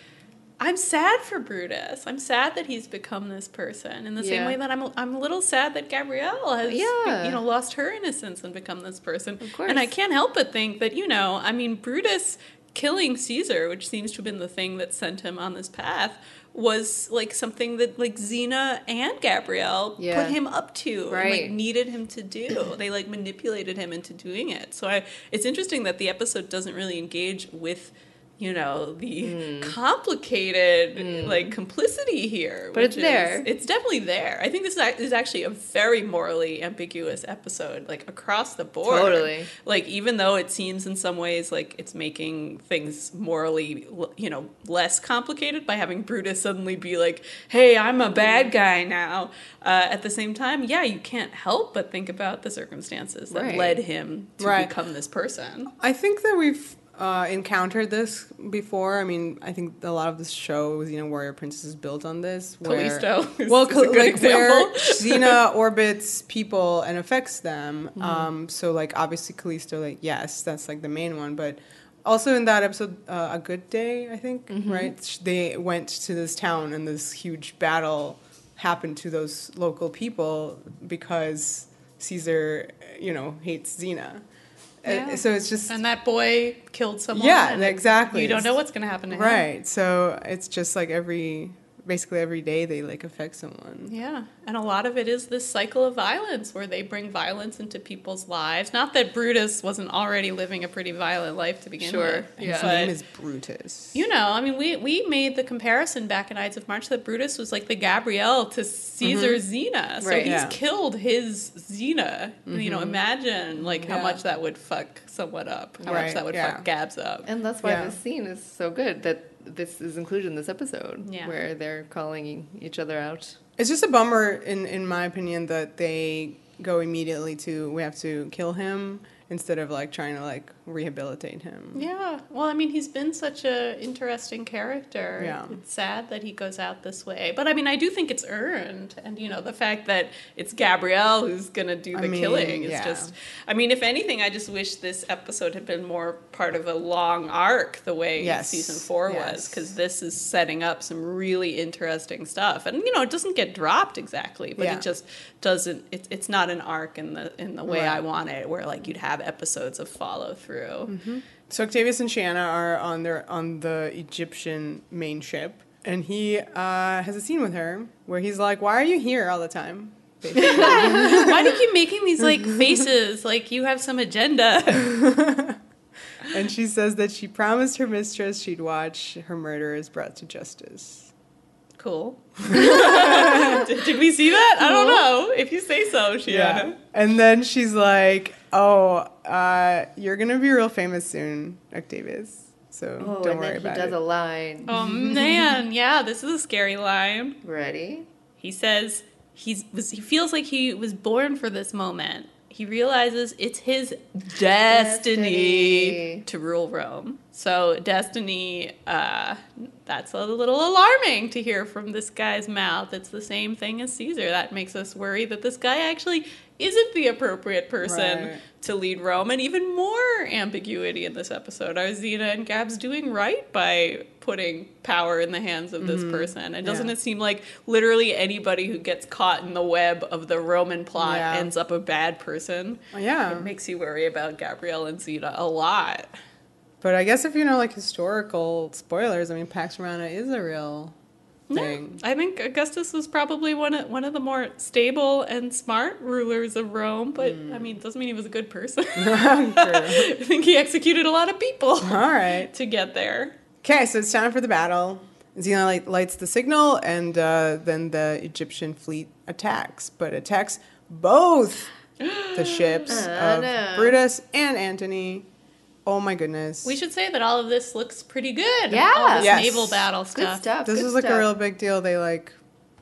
I'm sad for Brutus. I'm sad that he's become this person in the same way that I'm I'm a little sad that Gabrielle has Yeah. you know lost her innocence and become this person. Of course. And I can't help but think that you know, I mean, Brutus killing Caesar, which seems to have been the thing that sent him on this path. Was like something that like Xena and Gabrielle Yeah. put him up to, and, like Right. needed him to do. They like manipulated him into doing it. So I, it's interesting that the episode doesn't really engage with, you know, the complicated like complicity here. But it's is- there. It's definitely there. I think this is actually a very morally ambiguous episode, like across the board. Totally. Like even though it seems in some ways like it's making things morally, you know, less complicated by having Brutus suddenly be like, "Hey, I'm a bad guy now." Uh, at the same time, yeah, you can't help but think about the circumstances that Right. led him to Right. become this person. I think that we've uh, encountered this before. I mean, I think a lot of this show, you know, Warrior Princess is built on this. Where, Callisto is- <laughs> well, is like where. Xena <laughs> orbits people and affects them. Mm-hmm. Um, so like obviously Callisto, like yes, that's like the main one, but. Also in that episode, uh, A Good Day, I think, Mm-hmm. right? They went to this town and this huge battle happened to those local people because Caesar, you know, hates Xena. Uh, Yeah. so it's just And that boy killed someone. yeah, exactly. You don't know what's going to happen to him. right. So it's just like every, basically every day they like affect someone. Yeah, and a lot of it is this cycle of violence where they bring violence into people's lives. Not that Brutus wasn't already living a pretty violent life to begin Sure, with. yeah. His name is Brutus. you know, I mean, we we made the comparison back in Ides of March that Brutus was like the Gabrielle to Caesar's Xena. Mm-hmm. So Right. he's Yeah. killed his Xena. You know, mm-hmm. imagine like how Yeah. much that would fuck someone up. How much that would yeah. fuck Gabs up. And that's why Yeah. this scene is so good that this is included in this episode Yeah. where they're calling each other out. It's just a bummer, in in my opinion, that they go immediately to we have to kill him instead of like trying to like rehabilitate him. Yeah. Well, I mean, he's been such a interesting character. Yeah. It's sad that he goes out this way. But I mean, I do think it's earned. And, you know, the fact that it's Gabrielle who's going to do I the mean, killing is yeah. just. I mean, if anything, I just wish this episode had been more part of a long arc the way Yes. season four was. Because this is setting up some really interesting stuff. And, you know, it doesn't get dropped exactly, but Yeah. it just doesn't. It, it's not an arc in the, in the way Right. I want it, where, like, you'd have episodes of follow through. So Octavius and Shiana are on their on the Egyptian main ship, and he uh, has a scene with her where he's like, "Why are you here all the time?" <laughs> Why do you keep making these like faces like you have some agenda? <laughs> and she says that she promised her mistress she'd watch her murderers brought to justice. Cool. did, <laughs> did we see that? I don't know. If you say so, Shiana. And then she's like, "Oh, uh, you're gonna be real famous soon, Octavius. So Oh, don't and worry then he does it." a line. Oh <laughs> man, yeah, this is a scary line. Ready? He says he's was he feels like he was born for this moment. He realizes it's his destiny, Destiny. to rule Rome. So destiny, uh, that's a little alarming to hear from this guy's mouth. It's the same thing as Caesar. That makes us worry that this guy actually isn't the appropriate person Right. to lead Rome, and even more ambiguity in this episode. Are Xena and Gabs doing right by putting power in the hands of this person? And doesn't Mm-hmm. Yeah. it seem like literally anybody who gets caught in the web of the Roman plot Yeah. ends up a bad person? Oh, yeah, It makes you worry about Gabrielle and Xena a lot. but I guess if you know like historical spoilers, I mean, Pax Romana is a real thing. I think Augustus was probably one of one of the more stable and smart rulers of Rome, but Mm. I mean, doesn't mean he was a good person. <laughs> <laughs> I think he executed a lot of people <laughs> All right. to get there. Okay, so it's time for the battle. Xena light, lights the signal, and uh, then the Egyptian fleet attacks, but attacks both <gasps> the ships Oh, of no. Brutus and Antony. Oh my goodness! We should say that all of this looks pretty good. Yeah. all this Yes. naval battle Good stuff. stuff. this good was like stuff. a real big deal. They like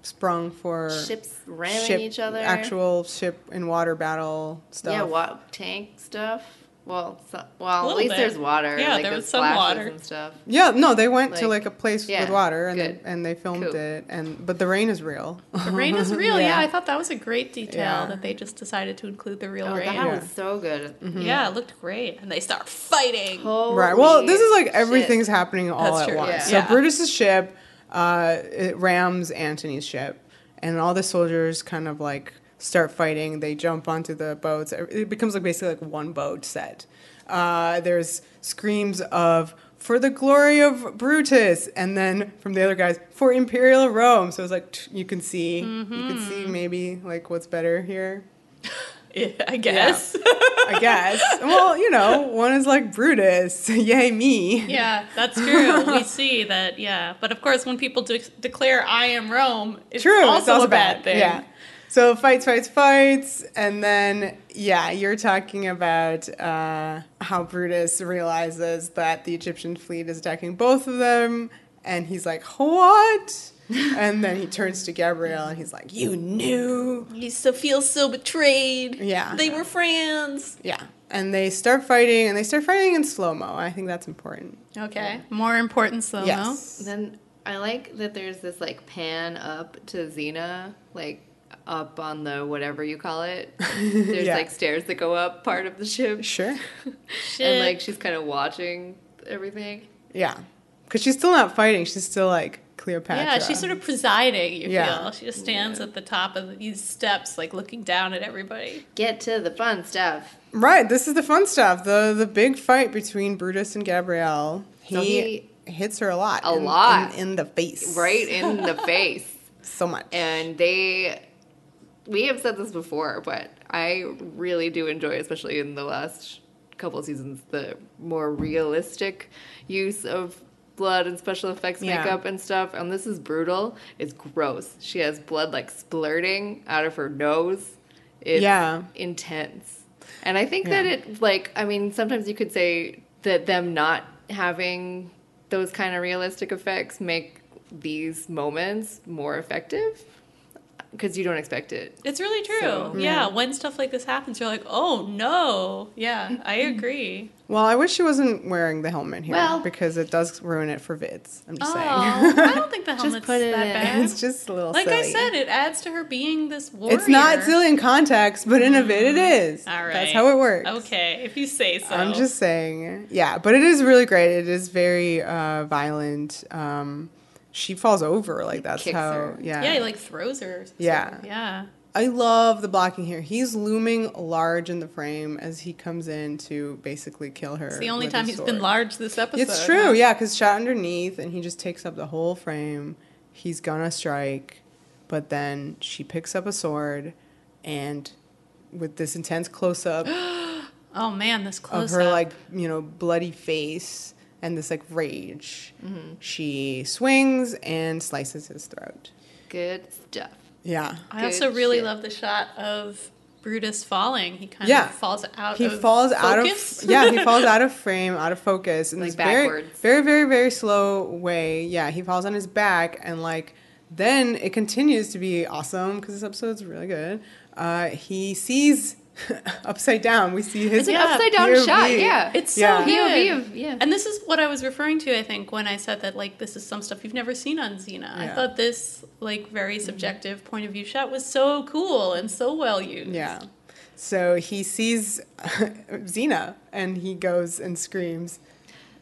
sprung for ships ramming ship- each other. actual ship and water battle stuff. Yeah, wa- tank stuff. Well, so, well, at least bit. there's water. Yeah, like there was some splashes water. and stuff. Yeah, no, they went to Like, like a place yeah, with water, and they, and they filmed Cool. it. And but the rain is real. The rain is <laughs> real. yeah. Yeah. I thought that was a great detail Yeah. that they just decided to include the real Oh, rain. that Yeah. was so good. Yeah, it looked great. And they start fighting. Holy Right. Well, this is like shit. everything's happening all That's at true, once. yeah. So Yeah. Brutus's ship uh, it rams Antony's ship, and all the soldiers kind of like start fighting. They jump onto the boats. It becomes like basically like one boat set. Uh, there's screams of "For the glory of Brutus," and then from the other guys "For Imperial Rome." So it's like you can see, you can see Mm-hmm. maybe like what's better here. <laughs> Yeah, I guess. I guess. well, you know, one is like Brutus, <laughs> yay me. Yeah, that's true. <laughs> we see that, yeah. But of course, when people de- declare I am Rome, it's True, also, it's also a bad, thing. Yeah. So fights, fights, fights, and then yeah, you're talking about uh, how Brutus realizes that the Egyptian fleet is attacking both of them, and he's like, "What?" <laughs> and then he turns to Gabrielle, and he's like, "You knew." He so feels so betrayed. Yeah. They were friends. Yeah, and they start fighting, and they start fighting in slow mo. I think that's important. Okay. More important slow mo. yes. Then I like that there's this like pan up to Xena, like up on the whatever you call it. <laughs> There's Yeah. like stairs that go up part of the ship. Sure. <laughs> And like she's kind of watching everything. Yeah, because she's still not fighting. She's still like Cleopatra. Yeah, she's sort of presiding, you Yeah. feel. She just stands at the top of these steps, like looking down at everybody. Get to the fun stuff. Right, this is the fun stuff. The the big fight between Brutus and Gabrielle. He, So he- hits her a lot. A in- lot. In, in the face. Right in the <laughs> face. So much. And they we have said this before, but I really do enjoy, especially in the last couple of seasons, the more realistic use of blood and special effects Yeah. makeup and stuff. And this is brutal. It's gross. She has blood like splurting out of her nose. It's Yeah. intense. And I think that it like I mean sometimes you could say that them not having those kind of realistic effects make these moments more effective because you don't expect it. It's really true. So- yeah, when stuff like this happens, you're like, oh no. Yeah, I agree. Well, I wish she wasn't wearing the helmet here Well- because it does ruin it for vids. I'm just Oh, saying. I <laughs> don't think the Just helmet's put it that in. bad. it's just a little like I said, it adds to her being this warrior. it's not silly in context, but in a vid it is. All right. That's how it works. Okay, if you say so. I'm just saying. Yeah, but it is really great. It is very uh, violent. Um, she falls over like that's Kicks how. her. Yeah. Yeah, he like throws her. Yeah. Yeah. I love the blocking here. He's looming large in the frame as he comes in to basically kill her. It's the only time his he's been large this episode. It's true, huh? yeah, because shot underneath, and he just takes up the whole frame. He's gonna strike, but then she picks up a sword, and with this intense close up <gasps> Oh man, this close-up of her like you know bloody face and this like rage, Mm-hmm. she swings and slices his throat. Good stuff. Yeah, I Good also really shit. love the shot of Brutus falling. He kind Yeah. of falls out. he of falls out of yeah he falls <laughs> out of frame out of focus in Like this very very very very slow way yeah he falls on his back and like then it continues to be awesome because this episode's really good uh, he sees <laughs> upside down we see his It's an Yeah. upside down POV. shot. Yeah. It's so Yeah. good. POV of yeah. And this is what I was referring to, I think, when I said that like this is some stuff you've never seen on Xena. I thought this like very mm-hmm. subjective point of view shot was so cool and so well used. yeah so he sees <laughs> Xena and he goes and screams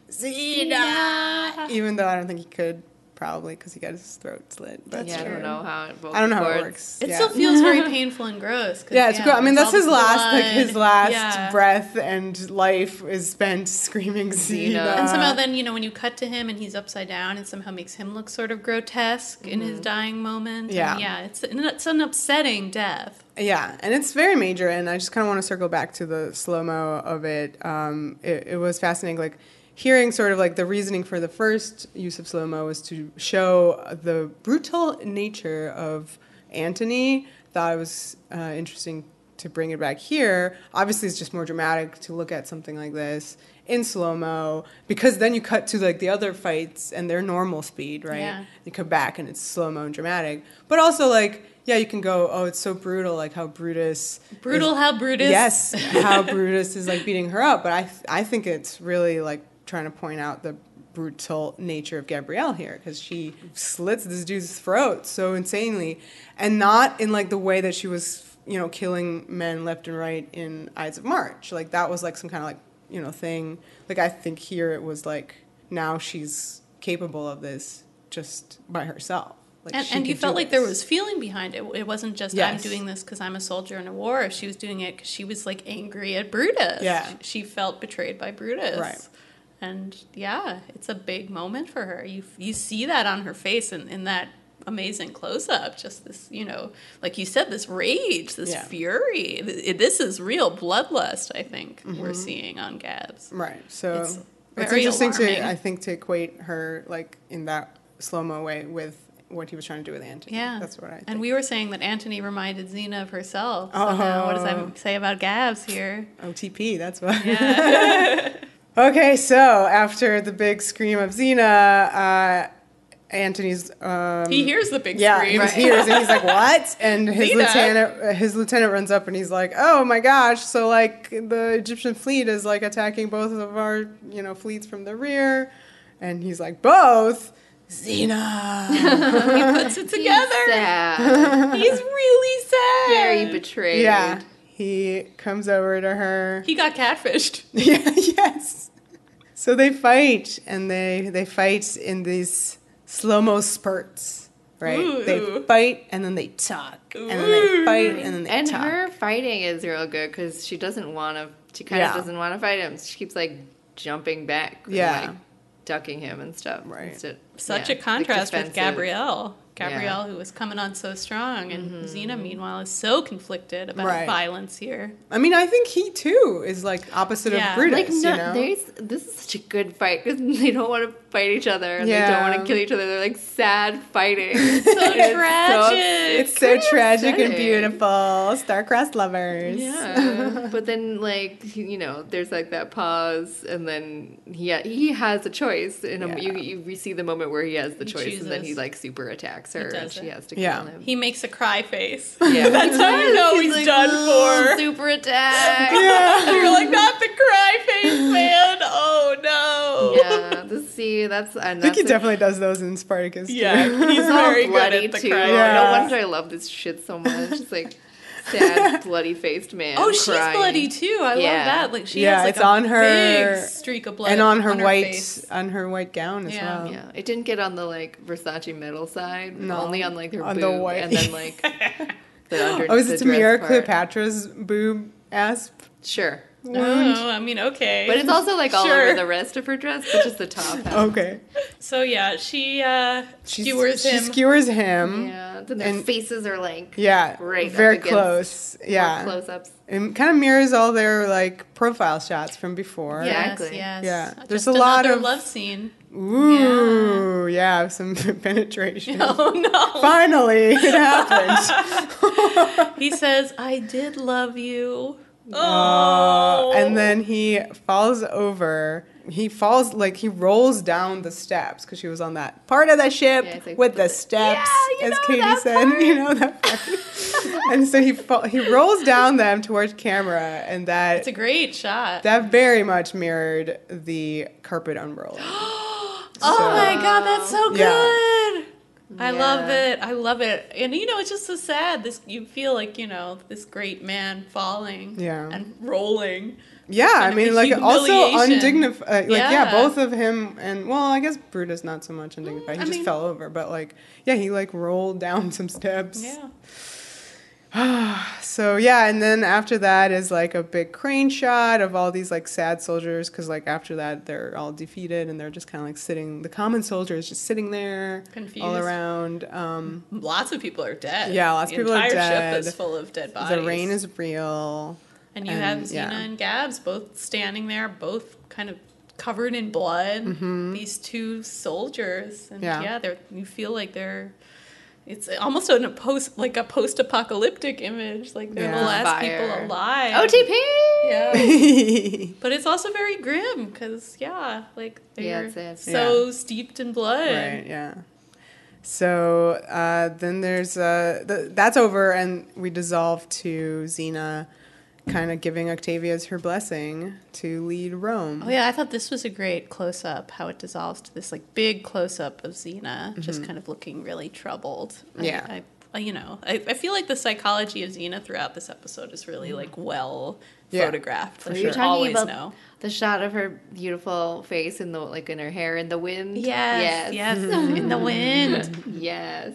Xena even though I don't think he could probably because he got his throat slit but yeah, I don't know how it I don't know how it works It yeah. still feels very painful and gross. 'cause, Yeah, it's gross. I mean, that's his this last, like his last Yeah. breath and life is spent screaming Xena. Xena. And somehow then, you know, when you cut to him and he's upside down, it somehow makes him look sort of grotesque in his dying moment. And Yeah. yeah, it's, it's an upsetting death. Yeah, and it's very major, and I just kind of want to circle back to the slow mo of it. Um, it. It was fascinating, like hearing sort of like the reasoning for the first use of slow mo was to show the brutal nature of Antony. Thought it was uh, interesting to bring it back here. Obviously, it's just more dramatic to look at something like this in slow mo because then you cut to like the other fights and their normal speed, right? Yeah. You come back and it's slow mo and dramatic, but also like yeah, you can go oh it's so brutal like how Brutus Brutal is- how Brutus. yes how <laughs> Brutus is like beating her up, but I th- I think it's really like trying to point out the brutal nature of Gabrielle here because she slits this dude's throat so insanely and not in like the way that she was you know killing men left and right in Ides of March like that was like some kind of like you know thing like I think here it was like now she's capable of this just by herself like And, and you felt like there was feeling behind it. It wasn't just I'm doing this because I'm a soldier in a war. She was doing it because she was like angry at Brutus. Yeah. she felt betrayed by Brutus. Right. And yeah, it's a big moment for her. You you see that on her face in, in that amazing close up. Just this, you know, like you said, this rage, this Yeah. fury. This is real bloodlust. I think Mm-hmm. we're seeing on Gabs. Right. So It's it's, interesting alarming. to I think to equate her like in that slow mo way with what he was trying to do with Antony. Yeah, That's what I think. And we were saying that Antony reminded Xena of herself. So now what does Oh. that say about Gabs here? OTP, that's what. Yeah. <laughs> okay, so after the big scream of Xena, uh, Antony's um, he hears the big yeah, scream. he hears and he's like, <laughs> "What?" And his Xena. lieutenant, uh, his lieutenant runs up and he's like, "Oh my gosh!" So like the Egyptian fleet is like attacking both of our, you know, fleets from the rear, and he's like, "Both." Xena. <laughs> he puts it together. Sad. He's really sad. Very betrayed. yeah. He comes over to her. He got catfished. <laughs> Yeah, yes. So they fight, and they they fight in these slow mo spurts, right? They fight, and then they talk, and then they fight, and then they And talk. And her fighting is real good because she doesn't want to. She kind Yeah. of doesn't want to fight him. She keeps like jumping back. and, Yeah. like, ducking him and stuff. Right. Instead- Such yeah, a contrast like, with defensive. Gabrielle. Gabrielle, who was coming on so strong, and mm-hmm. Xena, meanwhile, is so conflicted about Right. violence here. I mean, I think he too is like opposite Yeah. of Brutus. Like no, you know? there's this is such a good fight because <laughs> they don't want to fight each other and they don't want to kill each other. They're like sad fighting. <laughs> So tragic. it's so kind of tragic and beautiful. Star-crossed lovers. Yeah, <laughs> but then like you know, there's like that pause, and then he he has a choice. And um, Yeah. you you see the moment where he has the He choice, and then he like super attacks her, and she has to Yeah. him. He makes a cry face. <laughs> yeah, That's how you know he's, like, done for. Super <laughs> attack. Yeah. You're like, not the cry face, man. Oh no. yeah, the see that's and I think he that's a- definitely does those in Spartacus. too. Yeah, he's <laughs> very oh, good bloody at the too. cry. Yeah. No wonder I love this shit so much. It's like sad, <laughs> bloody faced man. Oh, she's crying. bloody too. I Yeah. love that. Like she Yeah, has like it's a on her- big streak of blood and on her white face. on her white gown as Yeah. well. Yeah, it didn't get on the like Versace metal side. No. only on like her On the white- and then like <laughs> the under. Oh, is it dress Tamira. Cleopatra's boob asp Sure, wound? Oh, I mean, okay. but it's also like all Sure. over the rest of her dress, but just the top half. Okay. So yeah, she uh She's- skewers she him. skewers him. Yeah, then their And- faces are like Yeah. Right Very against- close. Yeah. close ups. It kind of mirrors all their like profile shots from before. Yeah. yes, Exactly. yes. Yeah. Just There's a lot of- love scene. Ooh, yeah, some <laughs> penetration. <laughs> Oh no. Finally, it happened. <laughs> He says, "I did love you." Uh, Oh. and then he falls over. He falls like he rolls down the steps because she was on that part of the ship Yeah, like with the- steps, Yeah, you as know Katie said. <laughs> You know that part. and so he fa- he rolls down them towards camera, and that It's a great shot. that very much mirrored the carpet umbrella. <gasps> oh my god, that's so good. Yeah. I love it. I love it. And you know, it's just so sad. This you feel like, you know, this great man falling Yeah. and rolling. Yeah, I mean, like also undignified. Uh, like, yeah. Yeah. both of him and well, I guess Brutus not so much undignified. Mm, he I just mean- fell over, but like, yeah, he like rolled down some steps. Yeah. <sighs> So yeah, and then after that is like a big crane shot of all these like sad soldiers because like after that they're all defeated and they're just kind of like sitting. The common soldier is just sitting there, all around. Um, Lots of people are dead. Yeah, lots of people are entire dead. ship is full of dead bodies. the rain is real. And you and, have Xena yeah. and Gabs both standing there, both kind of covered in blood. Mm-hmm. These two soldiers, and Yeah. yeah, they're you feel like they're. It's almost a post like a post-apocalyptic image, like they're the last Fire. people alive. OTP. Yeah, <laughs> but it's also very grim because yeah, like they're it's- it's- so steeped in blood. Right. Yeah. So uh, then there's uh, the, that's over, and we dissolve to Xena, kind of giving Octavius her blessing to lead Rome. Oh yeah, I thought this was a great close up. How it dissolves to this like big close up of Xena, just kind of looking really troubled. Mm-hmm. Yeah. I, I, you know, I, I feel like the psychology of Xena throughout this episode is really like well Mm-hmm. Yeah, photographed. for Like, Are you you talking always about know. the shot of her beautiful face and the like in her hair in the wind? Yes, yes, <laughs> in the wind. <laughs> yes.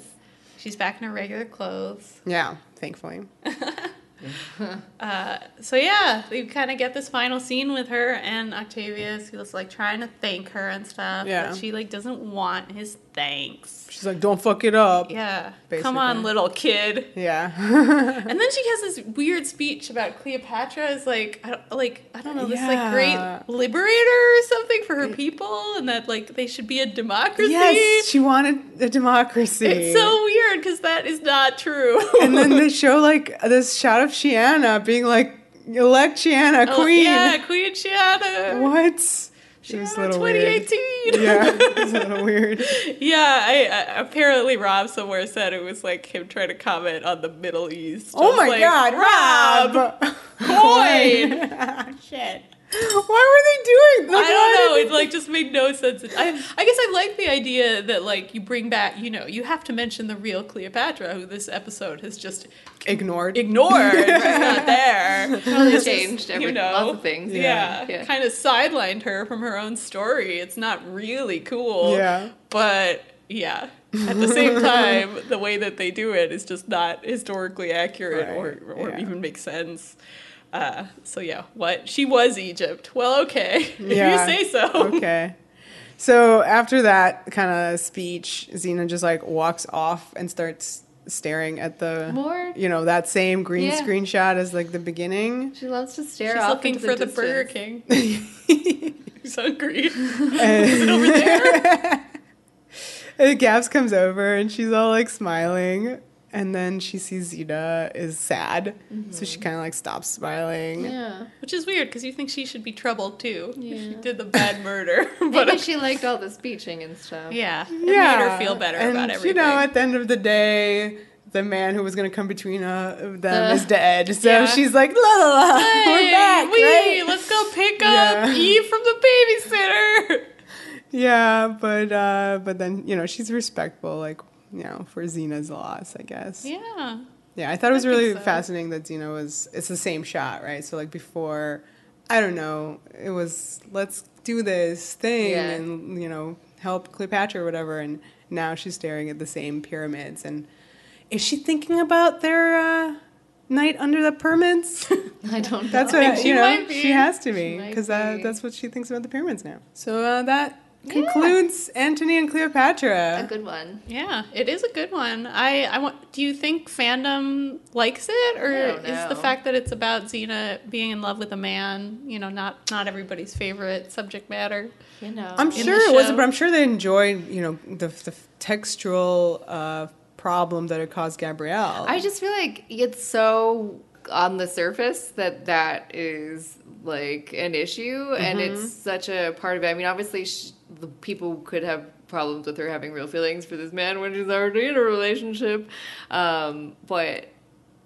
She's back in her regular clothes. Yeah, thankfully. <laughs> <laughs> Uh, so yeah, we kind of get this final scene with her and Octavius, who's like trying to thank her and stuff. Yeah. But she like doesn't want his thanks. She's like, "Don't fuck it up." Yeah. Basically. Come on, little kid. Yeah. <laughs> And then she has this weird speech about Cleopatra as like, I don't, like I don't know, this like great liberator or something for her people, and that like they should be a democracy. yes, she wanted a democracy. It's so weird because that is not true. and then they show <laughs> like this shot of Shiana being like, "Elect Shiana Oh, queen." yeah, Queen Shiana. What? It was a little weird. 2018. Yeah, <laughs> it was a little weird. Yeah, I, I apparently Rob somewhere said it was like him trying to comment on the Middle East. Oh my like, god, Rob! coin. <laughs> <laughs> Shit. Why were they doing? Like, I don't know. It like just made no sense. I, I guess I like the idea that like you bring back. You know, you have to mention the real Cleopatra, who this episode has just ignored. ignored. She's not <laughs> there. Totally This is, changed every you know, lots of things. Yeah, Yeah. kind of sidelined her from her own story. It's not really cool. Yeah. but yeah. At the same <laughs> time, the way that they do it is just not historically accurate or, or yeah. even makes sense. Uh, so yeah, what she was Egypt. Well, okay, <laughs> if Yeah. you say so. Okay. So after that kind of speech, Xena just like walks off and starts staring at the More? you know, that same green Yeah. screen shot as like the beginning. She loves to stare She's off looking into for the, Burger. King. <laughs> He's hungry. <laughs> Is and, it over there? and Gabs comes over and she's all like smiling. And then she sees Xena is sad. So she kind of like stops smiling. Yeah. Which is weird because you think she should be troubled too. <laughs> Yeah. She did the bad <laughs> murder. <laughs> But uh, she liked all the speeching and stuff. yeah, it yeah. made her feel better and, about everything. You know, at the end of the day, the man who was going to come between uh, them Uh, is dead. So yeah. she's like, la la la, Hey, we're back, wee, right? let's go pick Yeah. up Eve from the babysitter. Yeah, but uh, but then you know she's respectful, like you know, for Xena's loss, I guess. Yeah. Yeah, I thought it was really so. fascinating that Xena was. It's the same shot, right? So like before, I don't know, it was let's do this thing Yeah. and you know help Cleopatra or whatever, and now she's staring at the same pyramids, and is she thinking about their uh, night under the pyramids? <laughs> I don't know. That's what think <laughs> I, she you know. might be. She has to be because uh, be. that's what she thinks about the pyramids now. So uh, that concludes Antony and Cleopatra. a good one. Yeah, it is a good one. I, I want. Do you think fandom likes it, or is the fact that it's about Xena being in love with a man, you know, not not everybody's favorite subject matter? You know. I'm sure it wasn't, but I'm sure they enjoyed, you know, the, the textural uh, problem that it caused Gabrielle. I just feel like it's so on the surface that that is like an issue, and Mm-hmm. it's such a part of it. I mean, obviously, sh- the people could have problems with her having real feelings for this man when she's already in a relationship, um, but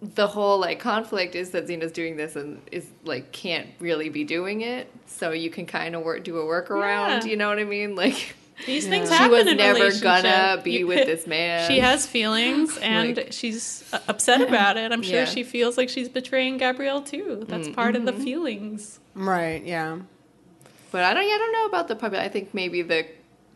the whole like conflict is that Xena's doing this and is like can't really be doing it, so you can kind of work do a workaround. Yeah. You know what I mean? <laughs> Like These Yeah. things She she was in never gonna be You- with this man. She has feelings, <laughs> and Like- she's upset about it. I'm sure Yeah. she feels like she's betraying Gabrielle too. That's part of the Mm-hmm. feelings. right, yeah. But I don't. Yeah, I don't know about the puppet. I think maybe the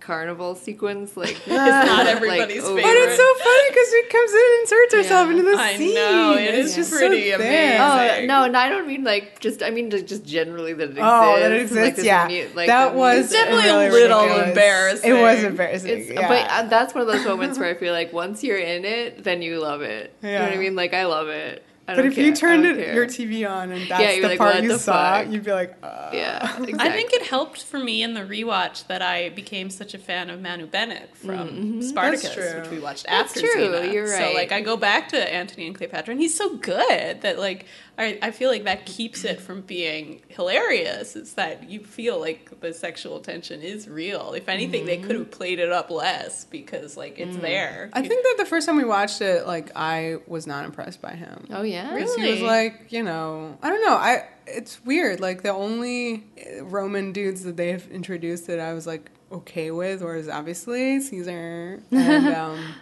carnival sequence, like, It's <laughs> not everybody's over- favorite. But it's so funny because she comes in and inserts herself Yeah. into the I scene. know, it's just pretty so there. amazing. Oh no, and I don't mean like just. I mean just generally that it exists. Oh, that it exists. this yeah, mu- like that was music. definitely a little ridiculous. embarrassing. It was embarrassing. It's, yeah. But uh, that's one of those moments where I feel like once you're in it, then you love it. You know what I mean? Like I love it. I but if you care. I turned it, your TV on and that's you're the like, part you the saw, fuck? you'd be like, uh. yeah, exactly. <laughs> I think it helped for me in the rewatch that I became such a fan of Manu Bennett from Spartacus, That's true. which we watched That's after true, Xena. you're right. So like I go back to Antony and Cleopatra, and he's so good that like I, I feel like that keeps it from being hilarious. It's that you feel like the sexual tension is real. If anything, they could have played it up less because like it's there. I think that the first time we watched it, like I was not impressed by him. Oh yeah. Really? 'Cause He was like, you know, I don't know. I it's weird. Like the only uh, Roman dudes that they have introduced that I was like okay with was obviously Caesar and <laughs> um,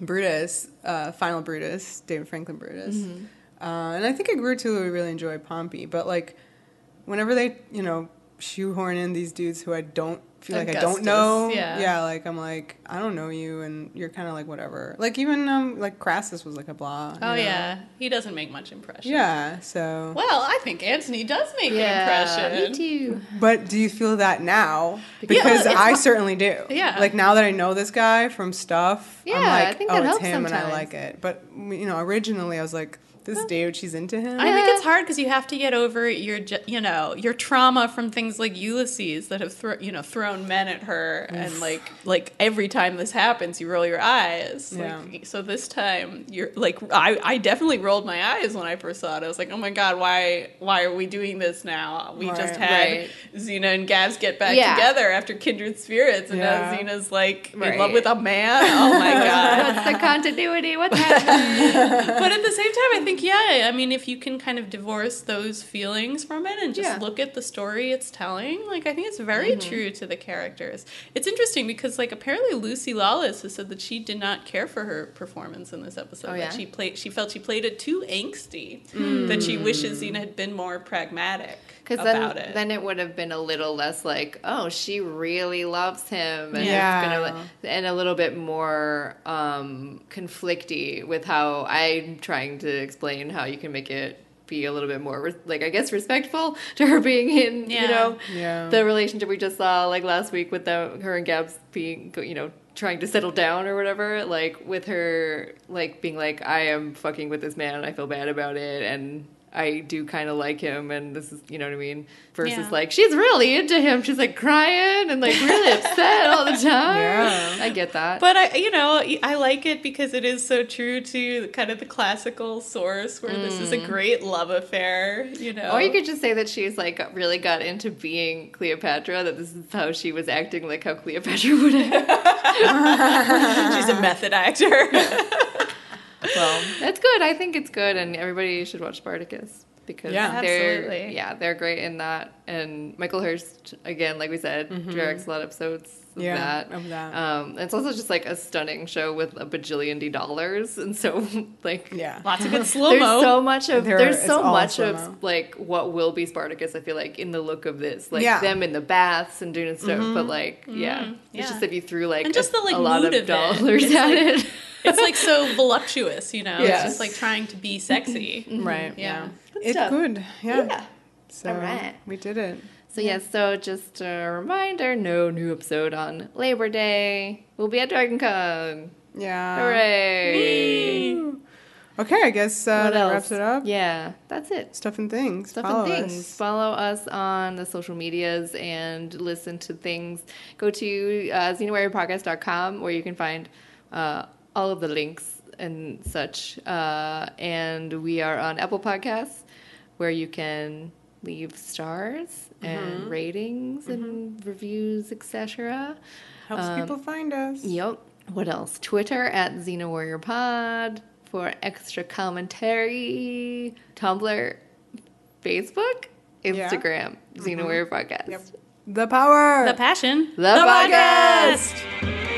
Brutus, uh, final Brutus, David Franklin Brutus, uh, and I think I grew to really enjoy Pompey. But like, whenever they, you know, shoehorn in these dudes who I don't feel like I don't know, yeah. yeah, like I'm like I don't know you, and you're kind of like whatever. Like even um like Crassus was like a blah. oh you know? yeah, he doesn't make much impression. Yeah, so. Well, I think Antony does make Yeah, an impression. me too. But do you feel that now? Yeah, Because it's I certainly do. Yeah. Like now that I know this guy from stuff, Yeah, I'm I like, think oh, that it's helps him and I like it. But, you know, originally I was like, this dude, she's into him. I think it's hard because you have to get over your, you know, your trauma from things like Ulysses that have, thro- you know, thrown men at her, and like, like every time this happens, you roll your eyes. Yeah. Like, so this time, you're like, I, I definitely rolled my eyes when I first saw it. I was like, oh my god, why, why are we doing this now? We just Right. had Right. Xena and Gabs get back Yeah. together after Kindred Spirits, and Yeah. now Xena's like in love with a man. Oh my <laughs> god. What's the continuity? What's happening? <laughs> but at the same time, I think, yeah, I mean, if you can kind of divorce those feelings from it and just Yeah. look at the story it's telling, like, I think it's very Mm-hmm. true to the characters. It's interesting because, like, apparently Lucy Lawless has said that she did not care for her performance in this episode. Oh, that yeah? she played, she felt she played it too angsty, Hmm. that she wishes Xena had been more pragmatic Because then, it. then it would have been a little less like, oh, she really loves him, and Yeah. it's gonna, and a little bit more um, conflicty with how I'm trying to explain how you can make it be a little bit more like I guess respectful <laughs> to her being in Yeah. you know Yeah. the relationship we just saw like last week with them her and Gabs being you know trying to settle down or whatever like with her like being like I am fucking with this man and I feel bad about it and I do kind of like him and this is you know what I mean versus Yeah. like she's really into him she's like crying and like really upset all the <laughs> time Yeah. I get that But I, you know, I like it because it is so true to kind of the classical source, where this is a great love affair. You know, Mm. Or you could just say that she's like really got into being Cleopatra. That this is how she was acting, like how Cleopatra <laughs> would have. <laughs> she's a method actor. Well, that's good. I think it's good, and everybody should watch Spartacus because Yeah. they're Absolutely. yeah they're great in that. And Michael Hurst again, like we said, directs a lot of episodes of Mm-hmm. Yeah, that. of that. Um, it's also just like a stunning show with a bajillion D dollars, and so <laughs> like yeah. Lots of good <laughs> slow mo there's so much of There- there's so much slow-mo. of like what will be Spartacus. I feel like in the look of this, like Yeah. them in the baths and doing stuff. But like, yeah, yeah. it's just if you threw like And just a, the, like, a lot of of dollars It's at like- it. it's like so voluptuous, you know. Yes. It's just like trying to be sexy. <laughs> Right. Yeah. Yeah. Good It's stuff. good. Yeah. Yeah. So All right. we did it. So yes, so just a reminder: no new episode on Labor Day. We'll be at Dragon Con. Yeah. Hooray! Woo. Okay, I guess uh, that else? wraps it up. Yeah, that's it. Stuff and things. Stuff Follow and things. us. Follow us on the social medias and listen to things. Go to uh, xenawarriorpodcast.com where you can find uh, all of the links and such. Uh, and we are on Apple Podcasts where you can leave stars mm-hmm. and ratings and mm-hmm. reviews, etc. Helps Um, people find us. Yep. What else? Twitter at Xena Warrior Pod for extra commentary. Tumblr, Facebook, Yeah. Instagram, mm-hmm. Xena Warrior Podcast. Yep. The power. The passion. The podcast.